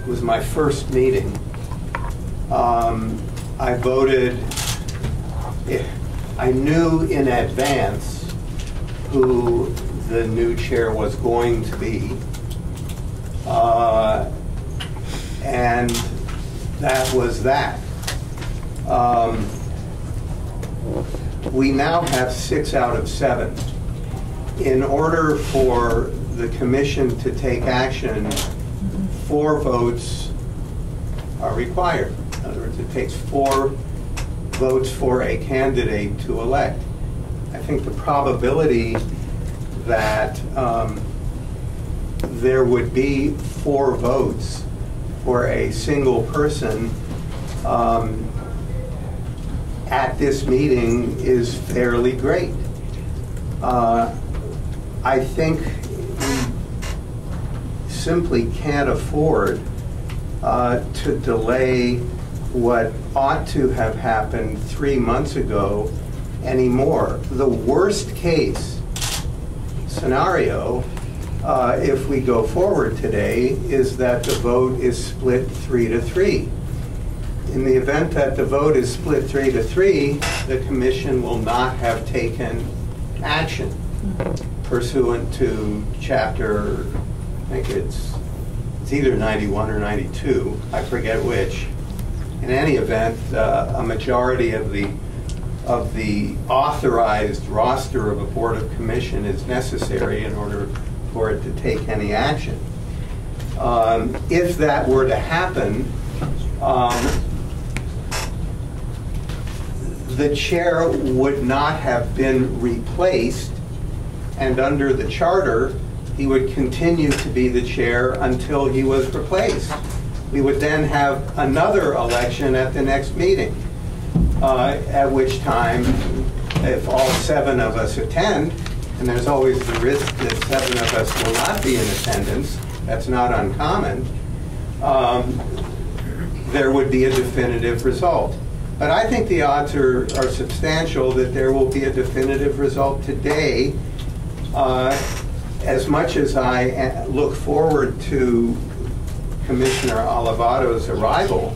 It was my first meeting. Um, I voted, eh, I knew in advance who the new chair was going to be. Uh, And that was that. Um, we now have six out of seven. In order for the commission to take action, four votes are required. In other words, it takes four votes for a candidate to elect. I think the probability that um, there would be four votes for a single person um, at this meeting is fairly great. Uh, I think we simply can't afford uh, to delay what ought to have happened three months ago anymore. The worst case scenario, uh, if we go forward today, is that the vote is split three to three. In the event that the vote is split three to three, the commission will not have taken action pursuant to chapter, I think it's, it's either 91 or 92, I forget which. In any event, uh, a majority of the, of the authorized roster of a Board of Commission is necessary in order for it to take any action. Um, If that were to happen, um, the chair would not have been replaced, and under the charter, he would continue to be the chair until he was replaced. We would then have another election at the next meeting, uh, at which time, if all seven of us attend, and there's always the risk that seven of us will not be in attendance, that's not uncommon, um, there would be a definitive result. But I think the odds are, are substantial that there will be a definitive result today. Uh, As much as I uh, look forward to Commissioner Alivado's arrival,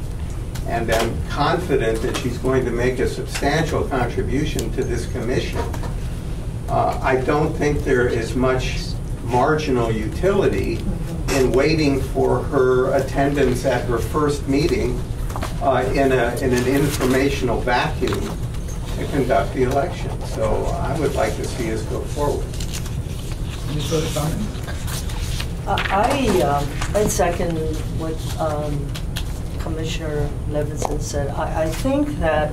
and I'm confident that she's going to make a substantial contribution to this commission, uh, I don't think there is much marginal utility in waiting for her attendance at her first meeting uh, in a, in an informational vacuum to conduct the election. So I would like to see us go forward. Any further comments? Uh, I, um, I second what um, Commissioner Levinson said. I, I think that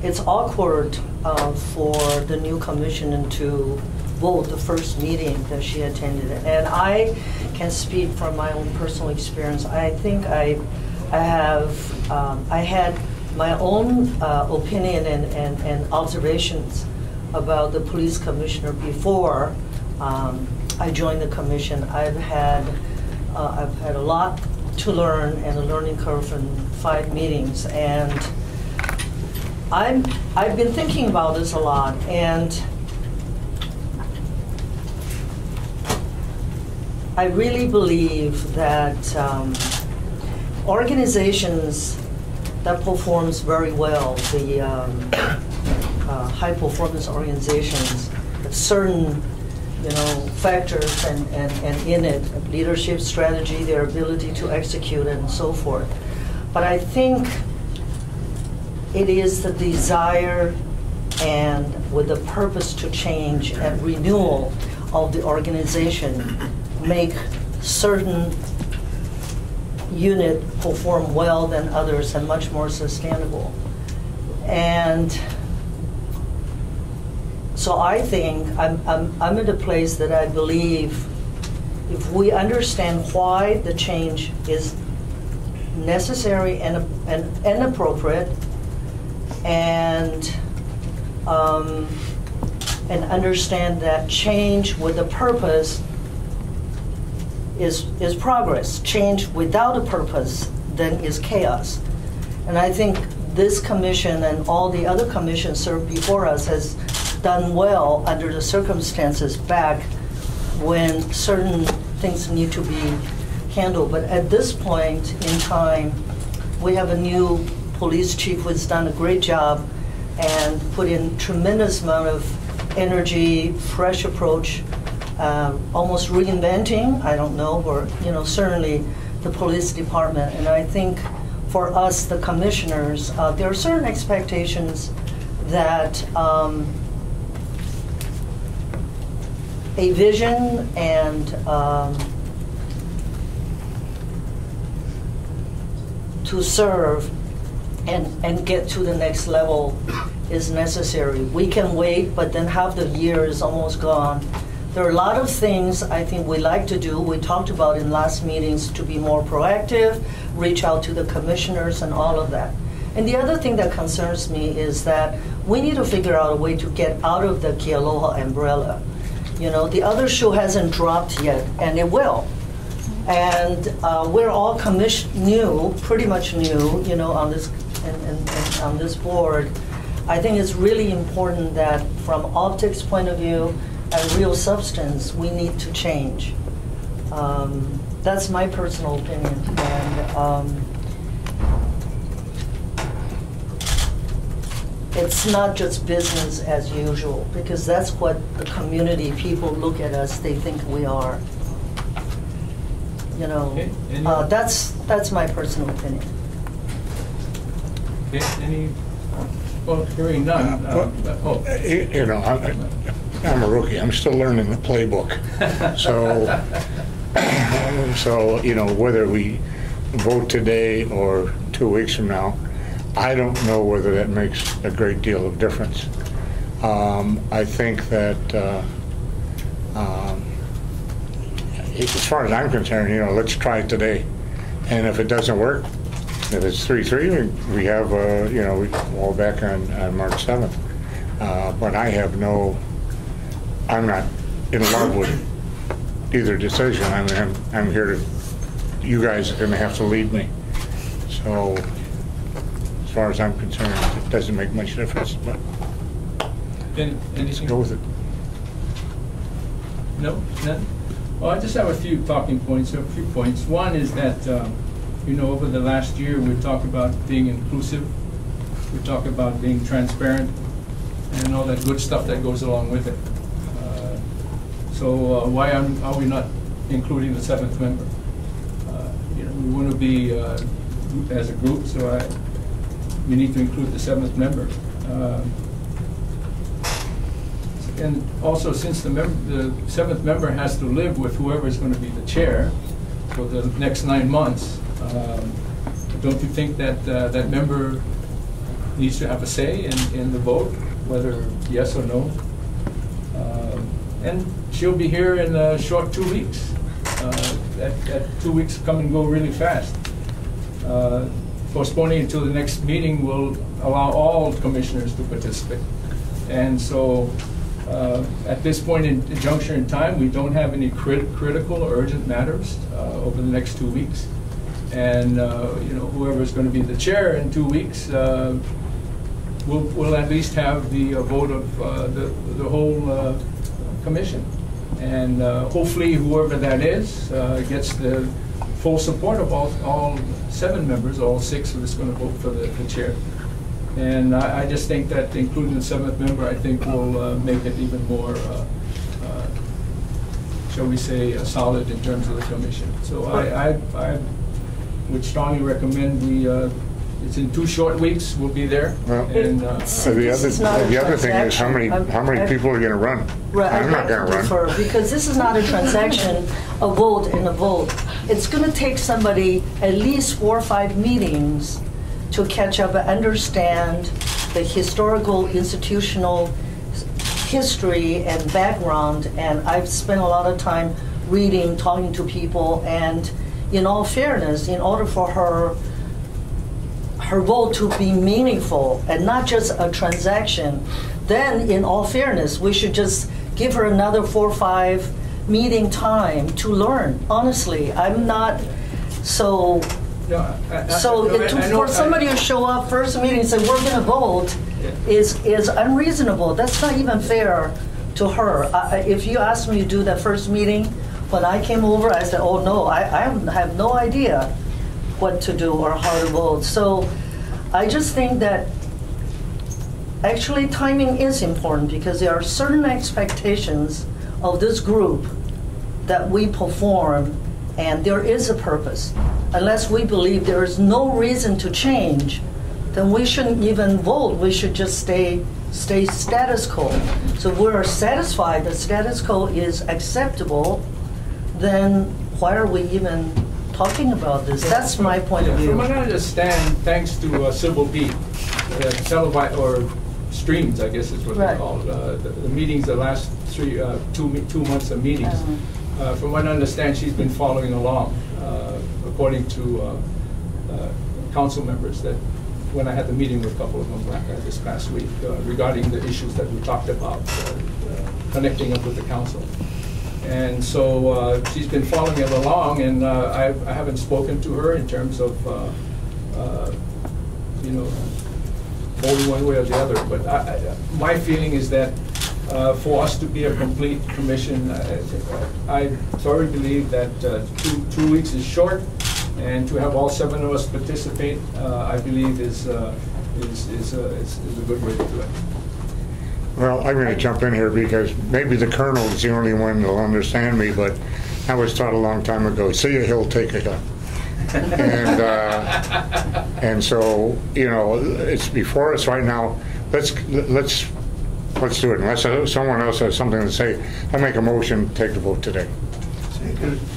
it's awkward uh, for the new commissioner to vote the first meeting that she attended. And I can speak from my own personal experience. I think I, I have, um, I had my own uh, opinion and, and, and observations about the police commissioner before um, I joined the commission. I've had, uh, I've had a lot to learn and a learning curve in five meetings. And I'm, I've been thinking about this a lot, and I really believe that um, organizations that performs very well, the um, uh, high performance organizations, certain, you know, factors and, and, and in it, leadership strategy, their ability to execute and so forth. But I think it is the desire and with the purpose to change and renewal of the organization, make certain unit perform well than others and much more sustainable. And so I think I'm, I'm, I'm at a place that I believe if we understand why the change is necessary and, and, and appropriate, and um, and understand that change with a purpose is is progress. Change without a purpose then is chaos. And I think this commission and all the other commissions served before us has done well under the circumstances back when certain things need to be handled. But at this point in time, we have a new police chief who's done a great job and put in tremendous amount of energy, fresh approach, um, almost reinventing, I don't know, or, you know, certainly the police department. And I think for us, the commissioners, uh, there are certain expectations that um, a vision and um, to serve and, and get to the next level is necessary. We can wait, but then half the year is almost gone. There are a lot of things I think we like to do. We talked about in last meetings to be more proactive, reach out to the commissioners and all of that. And the other thing that concerns me is that we need to figure out a way to get out of the Kealoha umbrella. You know, the other shoe hasn't dropped yet, and it will. And uh, we're all commission new, pretty much new, you know, on this and, and, and on this board. I think it's really important that, from optics point of view and real substance, we need to change. Um, that's my personal opinion, and um, it's not just business as usual because that's what the community people look at us. They think we are. You know, Okay, uh, that's that's my personal opinion. Okay, any, well, hearing none, uh, oh, You you know, I'm, I'm a rookie, I'm still learning the playbook. So, so, you know, whether we vote today or two weeks from now, I don't know whether that makes a great deal of difference. Um, I think that, uh, um, as far as I'm concerned, you know, let's try it today. And if it doesn't work, if it's three-three, we we have, uh, you know, we all back on, on March 7th. Uh, But I have no, I'm not in love with either decision. I mean, I'm, I'm here to, you guys are gonna have to lead me. So, as far as I'm concerned, it doesn't make much difference, but let's anything? go with it. No, none? Well, I just have a few talking points, a few points. One is that, um, you know, over the last year, we've talked about being inclusive. We talked about being transparent and all that good stuff that goes along with it. Uh, So uh, why am- are we not including the seventh member? Uh, You know, we want to be uh, as a group, so I, we need to include the seventh member. Um, and also, since the the seventh member has to live with whoever is going to be the chair for the next nine months, um, don't you think that, uh, that member needs to have a say in, in the vote, whether yes or no? Um, And she'll be here in a short two weeks. Uh, That, that two weeks come and go really fast. Uh, Postponing until the next meeting will allow all commissioners to participate. And so, uh, at this point in juncture in time, we don't have any crit- critical or urgent matters uh, over the next two weeks. And, uh, you know, whoever's going to be the chair in two weeks uh, will, we'll at least have the uh, vote of uh, the, the whole commission. And hopefully whoever that is gets the full support of all, all seven members, all six of us going to vote for the, the chair. And I, I just think that including the seventh member, I think will uh, make it even more, uh, uh, shall we say, uh, solid in terms of the commission. So I, I, I would strongly recommend we, uh, it's in two short weeks, we'll be there. Well- And, uh, So the other, is not a the other thing is, how many, transaction. how many I'm- people are gonna run? Right, I'm I'd not gonna run. defer, because this is not a transaction, a vote and a vote. It's gonna take somebody at least four or five meetings to catch up and understand the historical, institutional history and background, and I've spent a lot of time reading, talking to people, and in all fairness, in order for her her vote to be meaningful and not just a transaction, then in all fairness, we should just give her another four or five meeting time to learn. Honestly, I'm not so. no, I- I- So I- it- I know- for somebody to show up first meeting and say we're going to vote is is unreasonable. That's not even fair to her. If you asked me to do that first meeting, when I came over, I said, "Oh no, I, I have no idea what to do or how to vote." So I just think that actually timing is important because there are certain expectations of this group that we perform and there is a purpose. Unless we believe there is no reason to change, then we shouldn't even vote. We should just stay stay status quo. So we're satisfied that status quo is acceptable, then why are we even talking about this? That's my point of view. From what I understand, thanks to uh, Civil Beat, uh, televi, or streams, I guess is what they're called, uh, the the meetings, the last three, uh, two, two months of meetings. Uh-huh. Uh, From what I understand, she's been following along, uh, according to uh, uh, council members, that when I had the meeting with a couple of them this past week uh, regarding the issues that we talked about, uh, uh, connecting up with the council. And so uh, she's been following it along, and uh, I I haven't spoken to her in terms of, uh, uh, you know, voting one way or the other. But I- I- my feeling is that uh, for us to be a complete commission, I- thoroughly believe that two two weeks is short, and to have all seven of us participate, I believe is is is is- is a good way to do it. Well, I'm gonna jump in here because maybe the colonel is the only one that'll understand me, but I was taught a long time ago, see a hill, take a hill. And, uh, and so, you know, it's before us right now. Let's, let's, let's do it. Unless someone else has something to say, I make a motion, take the vote today.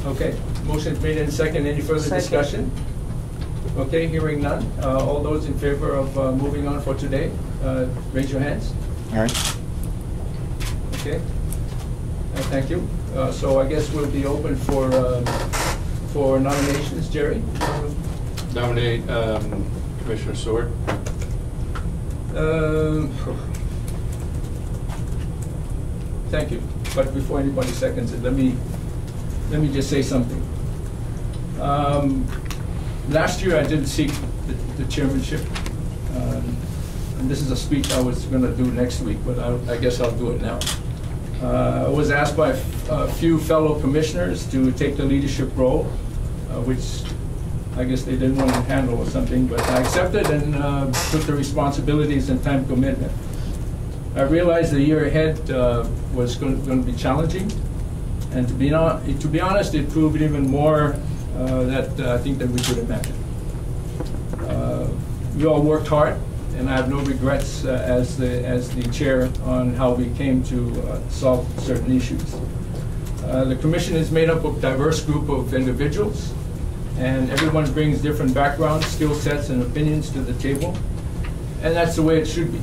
Okay, motion's made and second. Any further Second. discussion? Okay, hearing none. Uh, All those in favor of uh, moving on for today, uh, raise your hands. All right? Okay? Uh, Thank you. Uh, So I guess we'll be open for, um, for nominations. Jerry? Nominate um, Commissioner Sword. Um, Thank you. But before anybody seconds it, let me, let me just say something. Um, Last year, I didn't seek the the chairmanship. um, And this is a speech I was going to do next week, but I I guess I'll do it now. Uh, I was asked by a few fellow commissioners to take the leadership role, uh, which I guess they didn't want to handle or something, but I accepted and uh, took the responsibilities and time commitment. I realized the year ahead uh, was going to be challenging, and to be to be honest, it proved even more uh, that uh, I think that we could imagine. Uh, We all worked hard, and I have no regrets uh, as the, as the chair on how we came to uh, solve certain issues. Uh, The commission is made up of diverse group of individuals, and everyone brings different backgrounds, skill sets, and opinions to the table, and that's the way it should be.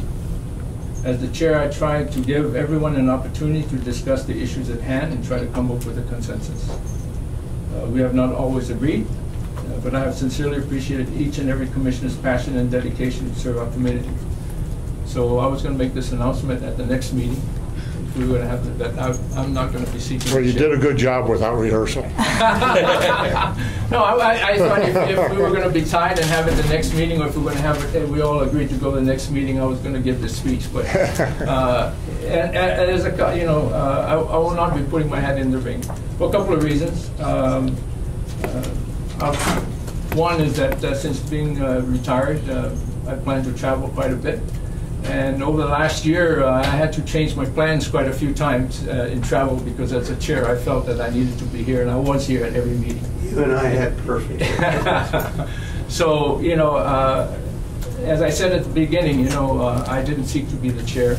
As the chair, I try to give everyone an opportunity to discuss the issues at hand and try to come up with a consensus. Uh, We have not always agreed, but I have sincerely appreciated each and every commissioner's passion and dedication to serve our community. So I was going to make this announcement at the next meeting. We were going to have, the- that I- I'm not going to be seeking. Well, you did a good job without rehearsal. No, I, I- I thought if, if we were gonna be tied and have it the next meeting, or if we were gonna have it, and we all agreed to go to the next meeting, I was gonna give this speech, but, uh, and, and as a, you know, uh, I, I will not be putting my hat in the ring, for a couple of reasons. Um, uh, uh, One is that uh, since being uh, retired, uh, I plan to travel quite a bit. And over the last year, uh, I had to change my plans quite a few times uh, in travel because as a chair, I felt that I needed to be here, and I was here at every meeting. You and I had perfect. So, you know, uh, as I said at the beginning, you know, uh, I didn't seek to be the chair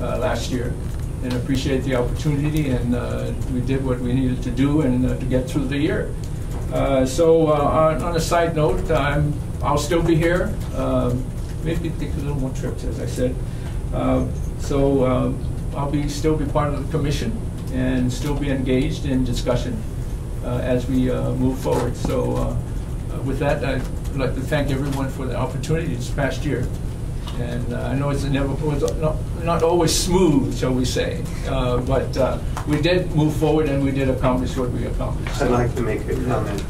uh, last year and appreciate the opportunity, and uh, we did what we needed to do and uh, to get through the year. Uh, So uh, on on a side note, I'm, I'll still be here, um, maybe take a little more trips, as I said. Uh, So um, I'll be, still be part of the commission and still be engaged in discussion uh, as we uh, move forward. So with that, I'd like to thank everyone for the opportunity this past year. And uh, I know it's never, was not, not always smooth, shall we say, uh, but uh, we did move forward and we did accomplish what we accomplished. I'd like to make a comment.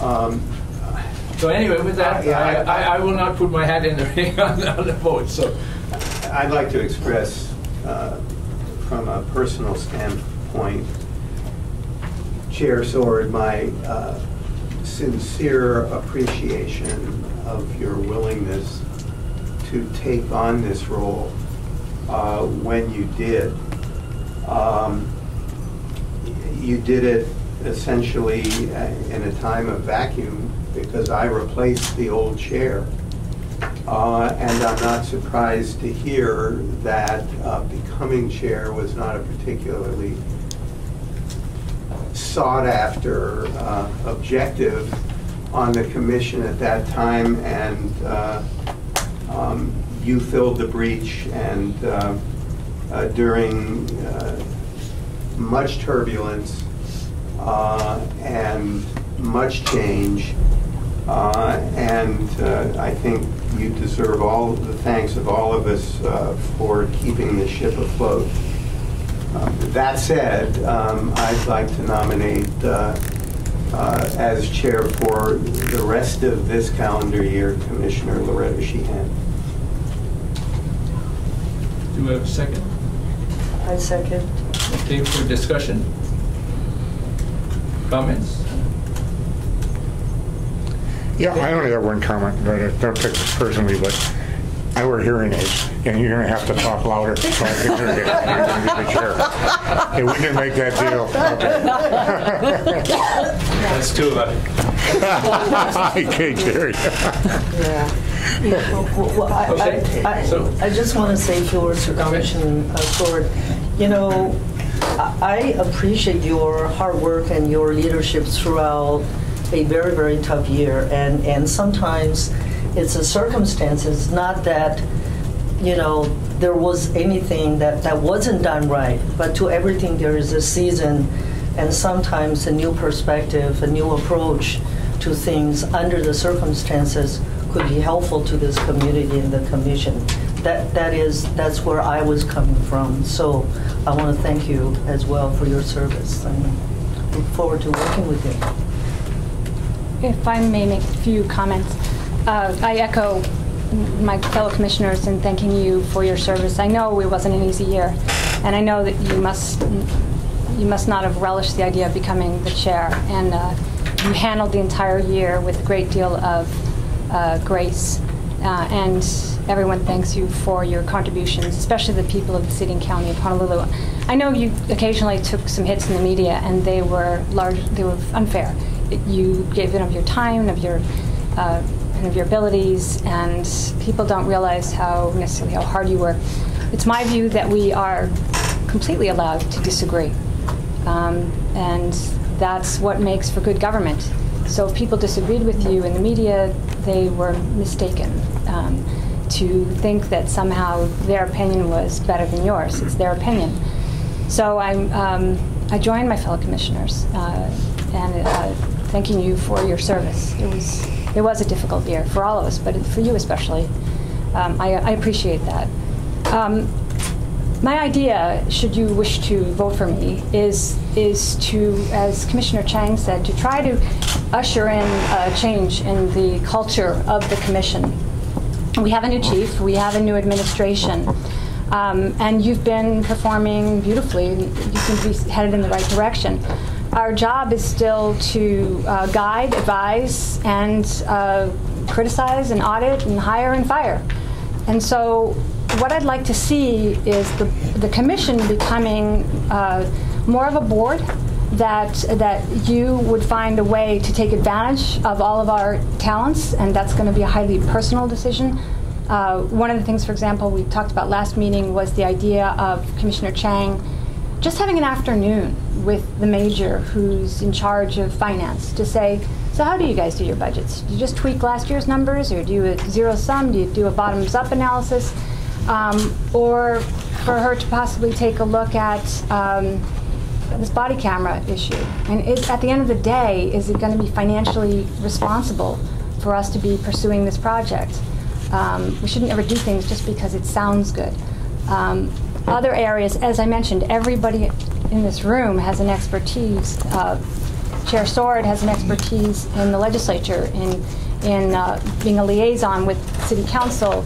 Um, So anyway, with that, Yeah, I, I- I- I will not put my hat in the ring on the- on the vote, so. I'd like to express, uh, from a personal standpoint, Chair Sword, my uh, sincere appreciation of your willingness to take on this role uh, when you did. Um, You did it essentially in a time of vacuum because I replaced the old chair. Uh, And I'm not surprised to hear that uh, becoming chair was not a particularly sought-after uh, objective on the commission at that time, and uh, um, you filled the breach, and uh, uh, during uh, much turbulence uh, and much change, uh, and I think you deserve all the thanks of all of us for keeping the ship afloat. Uh, That said, um, I'd like to nominate uh, as chair for the rest of this calendar year Commissioner Loretta Sheehan. Do we have a second? I second. Okay, for discussion? Comments? Yeah, I only have one comment, but I don't take this personally, but I wear hearing aids, and you're gonna have to talk louder so I can hear you. You're gonna be the chair. Hey, we didn't make that deal. That's two of us. Okay, Jerry. Yeah. Well, well, I- Okay, I- so- I I just want to say a few words to Commissioner Sword. You know, I I appreciate your hard work and your leadership throughout a very, very tough year. And, and sometimes it's a circumstance. It's not that, you know, there was anything that, that wasn't done right, but to everything there is a season and sometimes a new perspective, a new approach to things under the circumstances could be helpful to this community and the commission. That, that is, that's where I was coming from. So I want to thank you as well for your service and look forward to working with you. If I may make a few comments, uh, I echo my fellow commissioners in thanking you for your service. I know it wasn't an easy year, and I know that you must, you must not have relished the idea of becoming the chair. And uh, you handled the entire year with a great deal of uh, grace. Uh, And everyone thanks you for your contributions, especially the people of the city and county of Honolulu. I know you occasionally took some hits in the media, and they were large, they were unfair. You gave in of your time, of your, and of your abilities, and people don't realize how necessarily how hard you work. It's my view that we are completely allowed to disagree, um, and that's what makes for good government. So if people disagreed with you in the media, they were mistaken um, to think that somehow their opinion was better than yours. It's their opinion. So I'm, um, I join my fellow commissioners uh, and uh, thanking you for your service. It was, it was a difficult year for all of us, but for you especially. Um, I, I appreciate that. Um, my idea, should you wish to vote for me, is is to, as Commissioner Chang said, to try to usher in a change in the culture of the commission. We have a new chief, we have a new administration, um, and you've been performing beautifully. You seem to be headed in the right direction. Our job is still to uh, guide, advise, and uh, criticize and audit and hire and fire. And so what I'd like to see is the, the commission becoming uh, more of a board that, that you would find a way to take advantage of all of our talents, and that's going to be a highly personal decision. Uh, one of the things, for example, we talked about last meeting was the idea of Commissioner Chang just having an afternoon with the major who's in charge of finance to say, so how do you guys do your budgets? Do you just tweak last year's numbers, or do you a zero sum? Do you do a bottoms up analysis? Um, or for her to possibly take a look at um, this body camera issue. And is, at the end of the day, is it going to be financially responsible for us to be pursuing this project? Um, we shouldn't ever do things just because it sounds good. Um, other areas, as I mentioned, everybody in this room has an expertise. Uh, Chair Sword has an expertise in the legislature, in, in uh, being a liaison with City Council.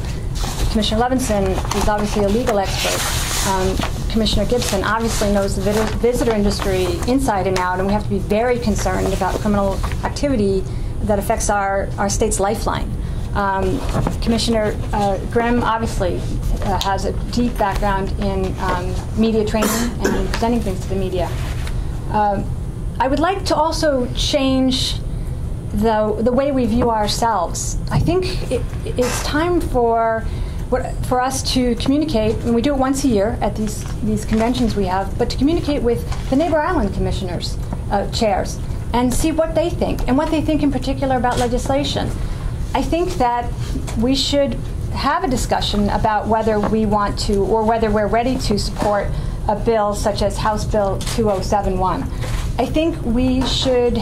Commissioner Levinson is obviously a legal expert. Um, Commissioner Gibson obviously knows the visitor industry inside and out, and we have to be very concerned about criminal activity that affects our, our state's lifeline. Um, Commissioner uh, Grimm obviously uh, has a deep background in um, media training and presenting things to the media. Um, I would like to also change the, the way we view ourselves. I think it, it's time for for us to communicate, and we do it once a year at these these conventions we have, but to communicate with the neighbor island commissioners, uh, chairs, and see what they think and what they think in particular about legislation. I think that we should have a discussion about whether we want to or whether we're ready to support a bill such as House Bill 2071. I think we should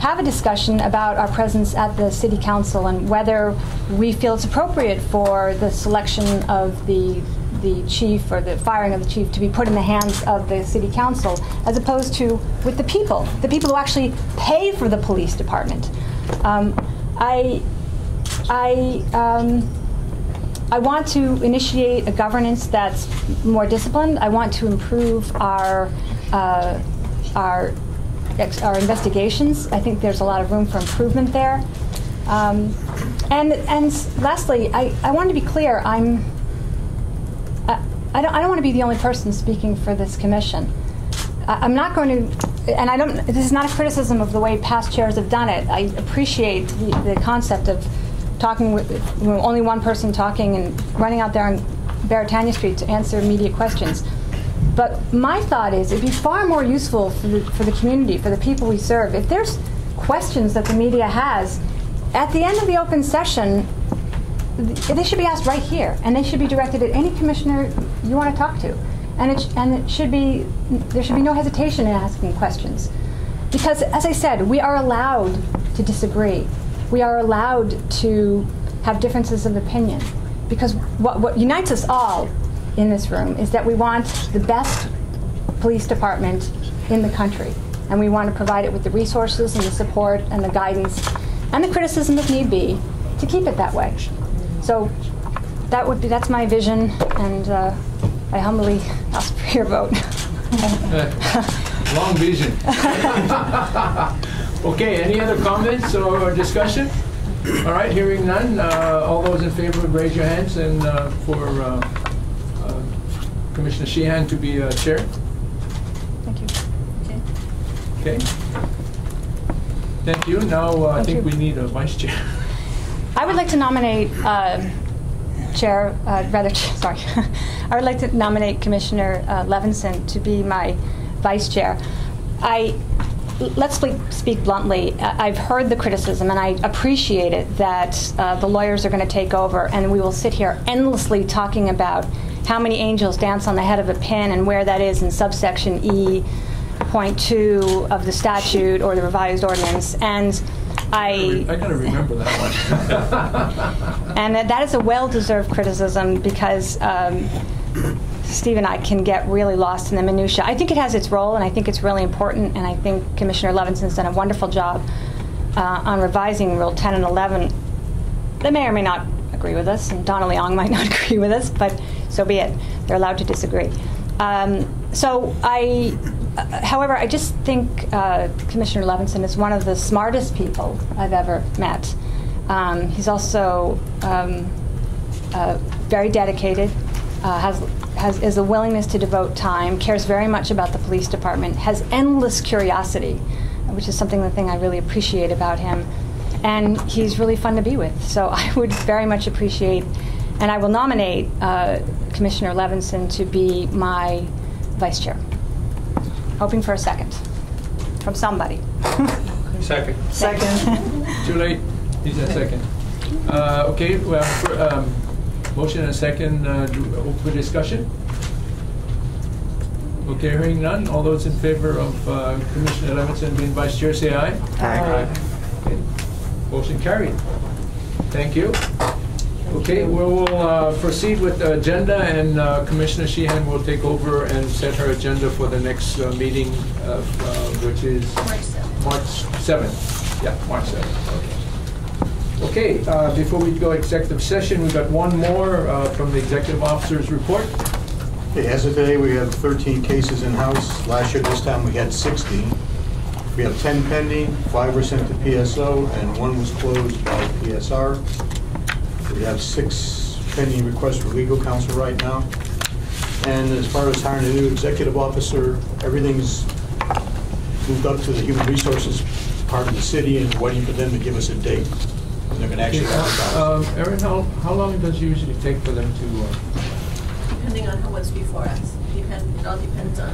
have a discussion about our presence at the City Council and whether we feel it's appropriate for the selection of the the chief or the firing of the chief to be put in the hands of the city council as opposed to with the people, the people who actually pay for the police department. Um, I, I, um, I want to initiate a governance that's more disciplined. I want to improve our, uh, our our investigations. I think there's a lot of room for improvement there. Um, and and lastly, I, I want to be clear. I'm I, I don't I don't want to be the only person speaking for this commission. I, I'm not going to, and I don't. This is not a criticism of the way past chairs have done it. I appreciate the, the concept of talking with, only one person talking and running out there on Beretania Street to answer media questions. But my thought is it'd be far more useful for the, for the community, for the people we serve, if there's questions that the media has, at the end of the open session, they should be asked right here, and they should be directed at any commissioner you want to talk to. And it, and it should be, there should be no hesitation in asking questions. Because, as I said, we are allowed to disagree. We are allowed to have differences of opinion. Because what, what unites us all in this room is that we want the best police department in the country. And we want to provide it with the resources and the support and the guidance and the criticism if need be to keep it that way. So that would be that's my vision, and uh, I humbly ask for your vote. Long vision. okay, any other comments or discussion? All right, hearing none. Uh, all those in favor, raise your hands, and uh, for uh, uh, Commissioner Sheehan to be uh, chair. Thank you. Okay. Okay. Thank you. Now uh, I think you. we need a vice chair. I would like to nominate uh, Chair, uh, rather, sorry, I would like to nominate Commissioner uh, Levinson to be my vice chair. I, let's speak, speak bluntly. I've heard the criticism, and I appreciate it that uh, the lawyers are going to take over, and we will sit here endlessly talking about how many angels dance on the head of a pin and where that is in subsection E. Point two of the statute or the revised ordinance, and I. I gotta remember that one. And that that is a well-deserved criticism because um, Steve and I can get really lost in the minutia. I think it has its role, and I think it's really important. And I think Commissioner Levinson's done a wonderful job uh, on revising Rule 10 and 11. They may or may not agree with us, and Donna Leong might not agree with us, but so be it. They're allowed to disagree. Um, so I, uh, however, I just think uh, Commissioner Levinson is one of the smartest people I've ever met. Um, He's also um, uh, very dedicated, uh, has, has, is a willingness to devote time, cares very much about the police department, has endless curiosity, which is something, the thing I really appreciate about him. And he's really fun to be with. So I would very much appreciate, and I will nominate uh, Commissioner Levinson to be my vice chair. Hoping for a second from somebody. Second. Second. Too late, he's a second. Uh, Okay, well, for, um, motion and a second, uh, do- open for discussion? Okay, hearing none, all those in favor of uh, Commissioner Levinson being vice chair, say aye. Aye. Okay. Motion carried. Thank you. Okay, we will uh, proceed with the agenda, and uh, Commissioner Sheehan will take over and set her agenda for the next uh, meeting, of, uh, which is March 7th. March 7th. Yeah, March 7th, okay. Uh, before we go executive session, we've got one more uh, from the executive officer's report. Okay, as of today, we have 13 cases in-house. Last year, this time, we had 16. We have 10 pending, five were sent to PSO, and one was closed by PSR. We have six pending requests for legal counsel right now. And as far as hiring a new executive officer, everything's moved up to the human resources part of the city and waiting for them to give us a date. And they're gonna actually advertise. Um, Erin, how, how long does it usually take for them to, uh, Depending on what's before us. Depend, it all depends on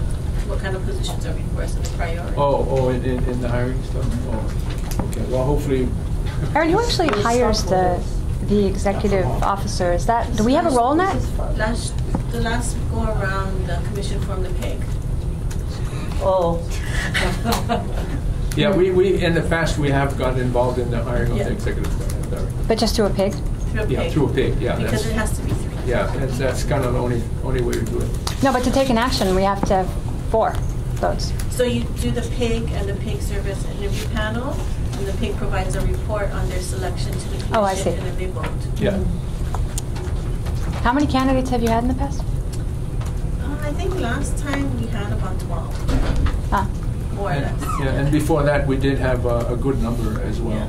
what kind of positions are before us and the priority. oh, oh, in, in in the hiring stuff? Oh, okay, well, hopefully, Aaron, who actually hires the, the executive officer? Is that, do we have a role in that? Last, the last go around, the commission formed the PIG. Oh, yeah, we, we, in the past, we have gotten involved in the hiring of Yeah. the executive director. But just to a pig? Through a Yeah, PIG. through a pig, yeah. Because that's- it has to be three. Yeah, that's, that's kind of the only, only way to do it. No, but to take an action, we have to have four votes. So you do the PIG and the PIG service interview panel, and the PIG provides a report on their selection to the commission. Oh, I see. And then they vote. Yeah. How many candidates have you had in the past? Uh, I think last time we had about 12, Ah, more or And- less. Yeah, and before that, we did have a, a good number as well.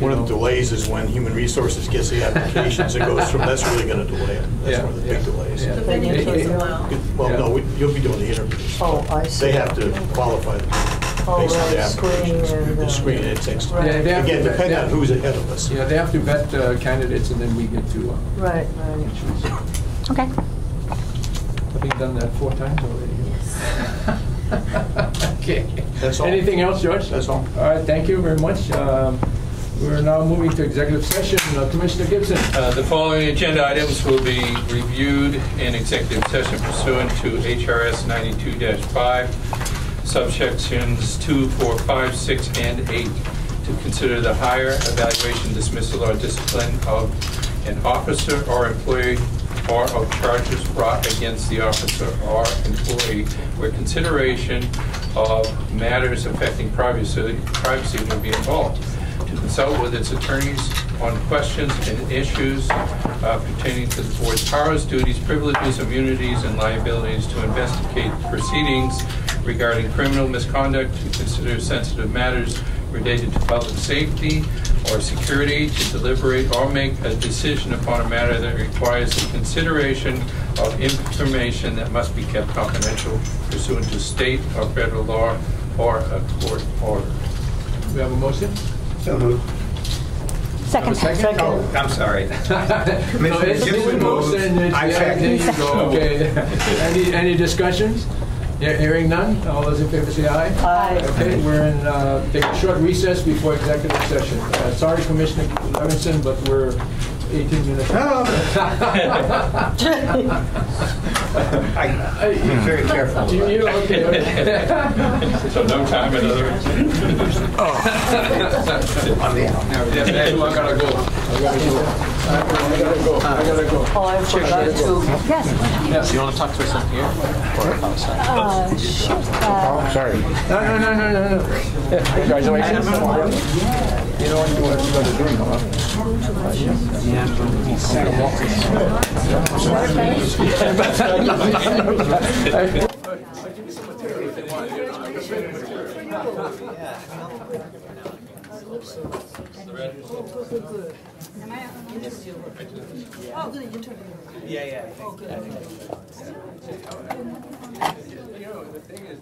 One of the delays is when human resources gets the applications, it goes from, that's really gonna delay it. That's Yeah, one of the yeah, big delays. yeah. The venue Hey, takes a while. Well, Yeah. no, we- you'll be doing the interviews. Oh, I see. They have to qualify them Oh, based on the right, screening applications. and, The uh, screen, it takes, Right. Yeah, they have to again, depending on who's ahead of us. Yeah, they have to vet uh, candidates and then we get to uh, right, right. choose. okay. Having done that four times already. Okay. That's all. Anything else, George? That's all. All right, thank you very much. Um, We're now moving to executive session. Uh, Commissioner Gibson. Uh, The following agenda items will be reviewed in executive session pursuant to HRS 92-5, subsections 2, 4, 5, 6, and 8, to consider the hire, evaluation, dismissal, or discipline of an officer or employee or of charges brought against the officer or employee where consideration of matters affecting privacy privacy will be involved. To consult with its attorneys on questions and issues uh, pertaining to the board's powers, duties, privileges, immunities, and liabilities, to investigate proceedings regarding criminal misconduct, to consider sensitive matters related to public safety or security, to deliberate or make a decision upon a matter that requires the consideration of information that must be kept confidential pursuant to state or federal law or a court order. We have a motion? So moved. Second. Have second? Oh, I'm sorry. No, Commissioner it's Gibson moves. I second. There you go, okay. Any, any discussions? Yeah, Hearing none, all those in favor say aye. Aye. Okay, we're in, uh, take a short recess before executive session. Uh, Sorry, Commissioner Levinson, but we're 18 minutes. I- Be very careful. You, you, okay, okay. So no time, in other words? On the out. Yes, I gotta go, I gotta go. I gotta go, I gotta go. Oh, I forgot to. Yes. Yes. You want to talk to us in here or outside? Uh, sure. Uh, Oh, sorry. No, no, no, no, no, no. Congratulations. You know what you want to do, huh? Ready? Oh, good, good, good. Oh, good, you turned it. Yeah, yeah. Oh, good. You know, the thing is,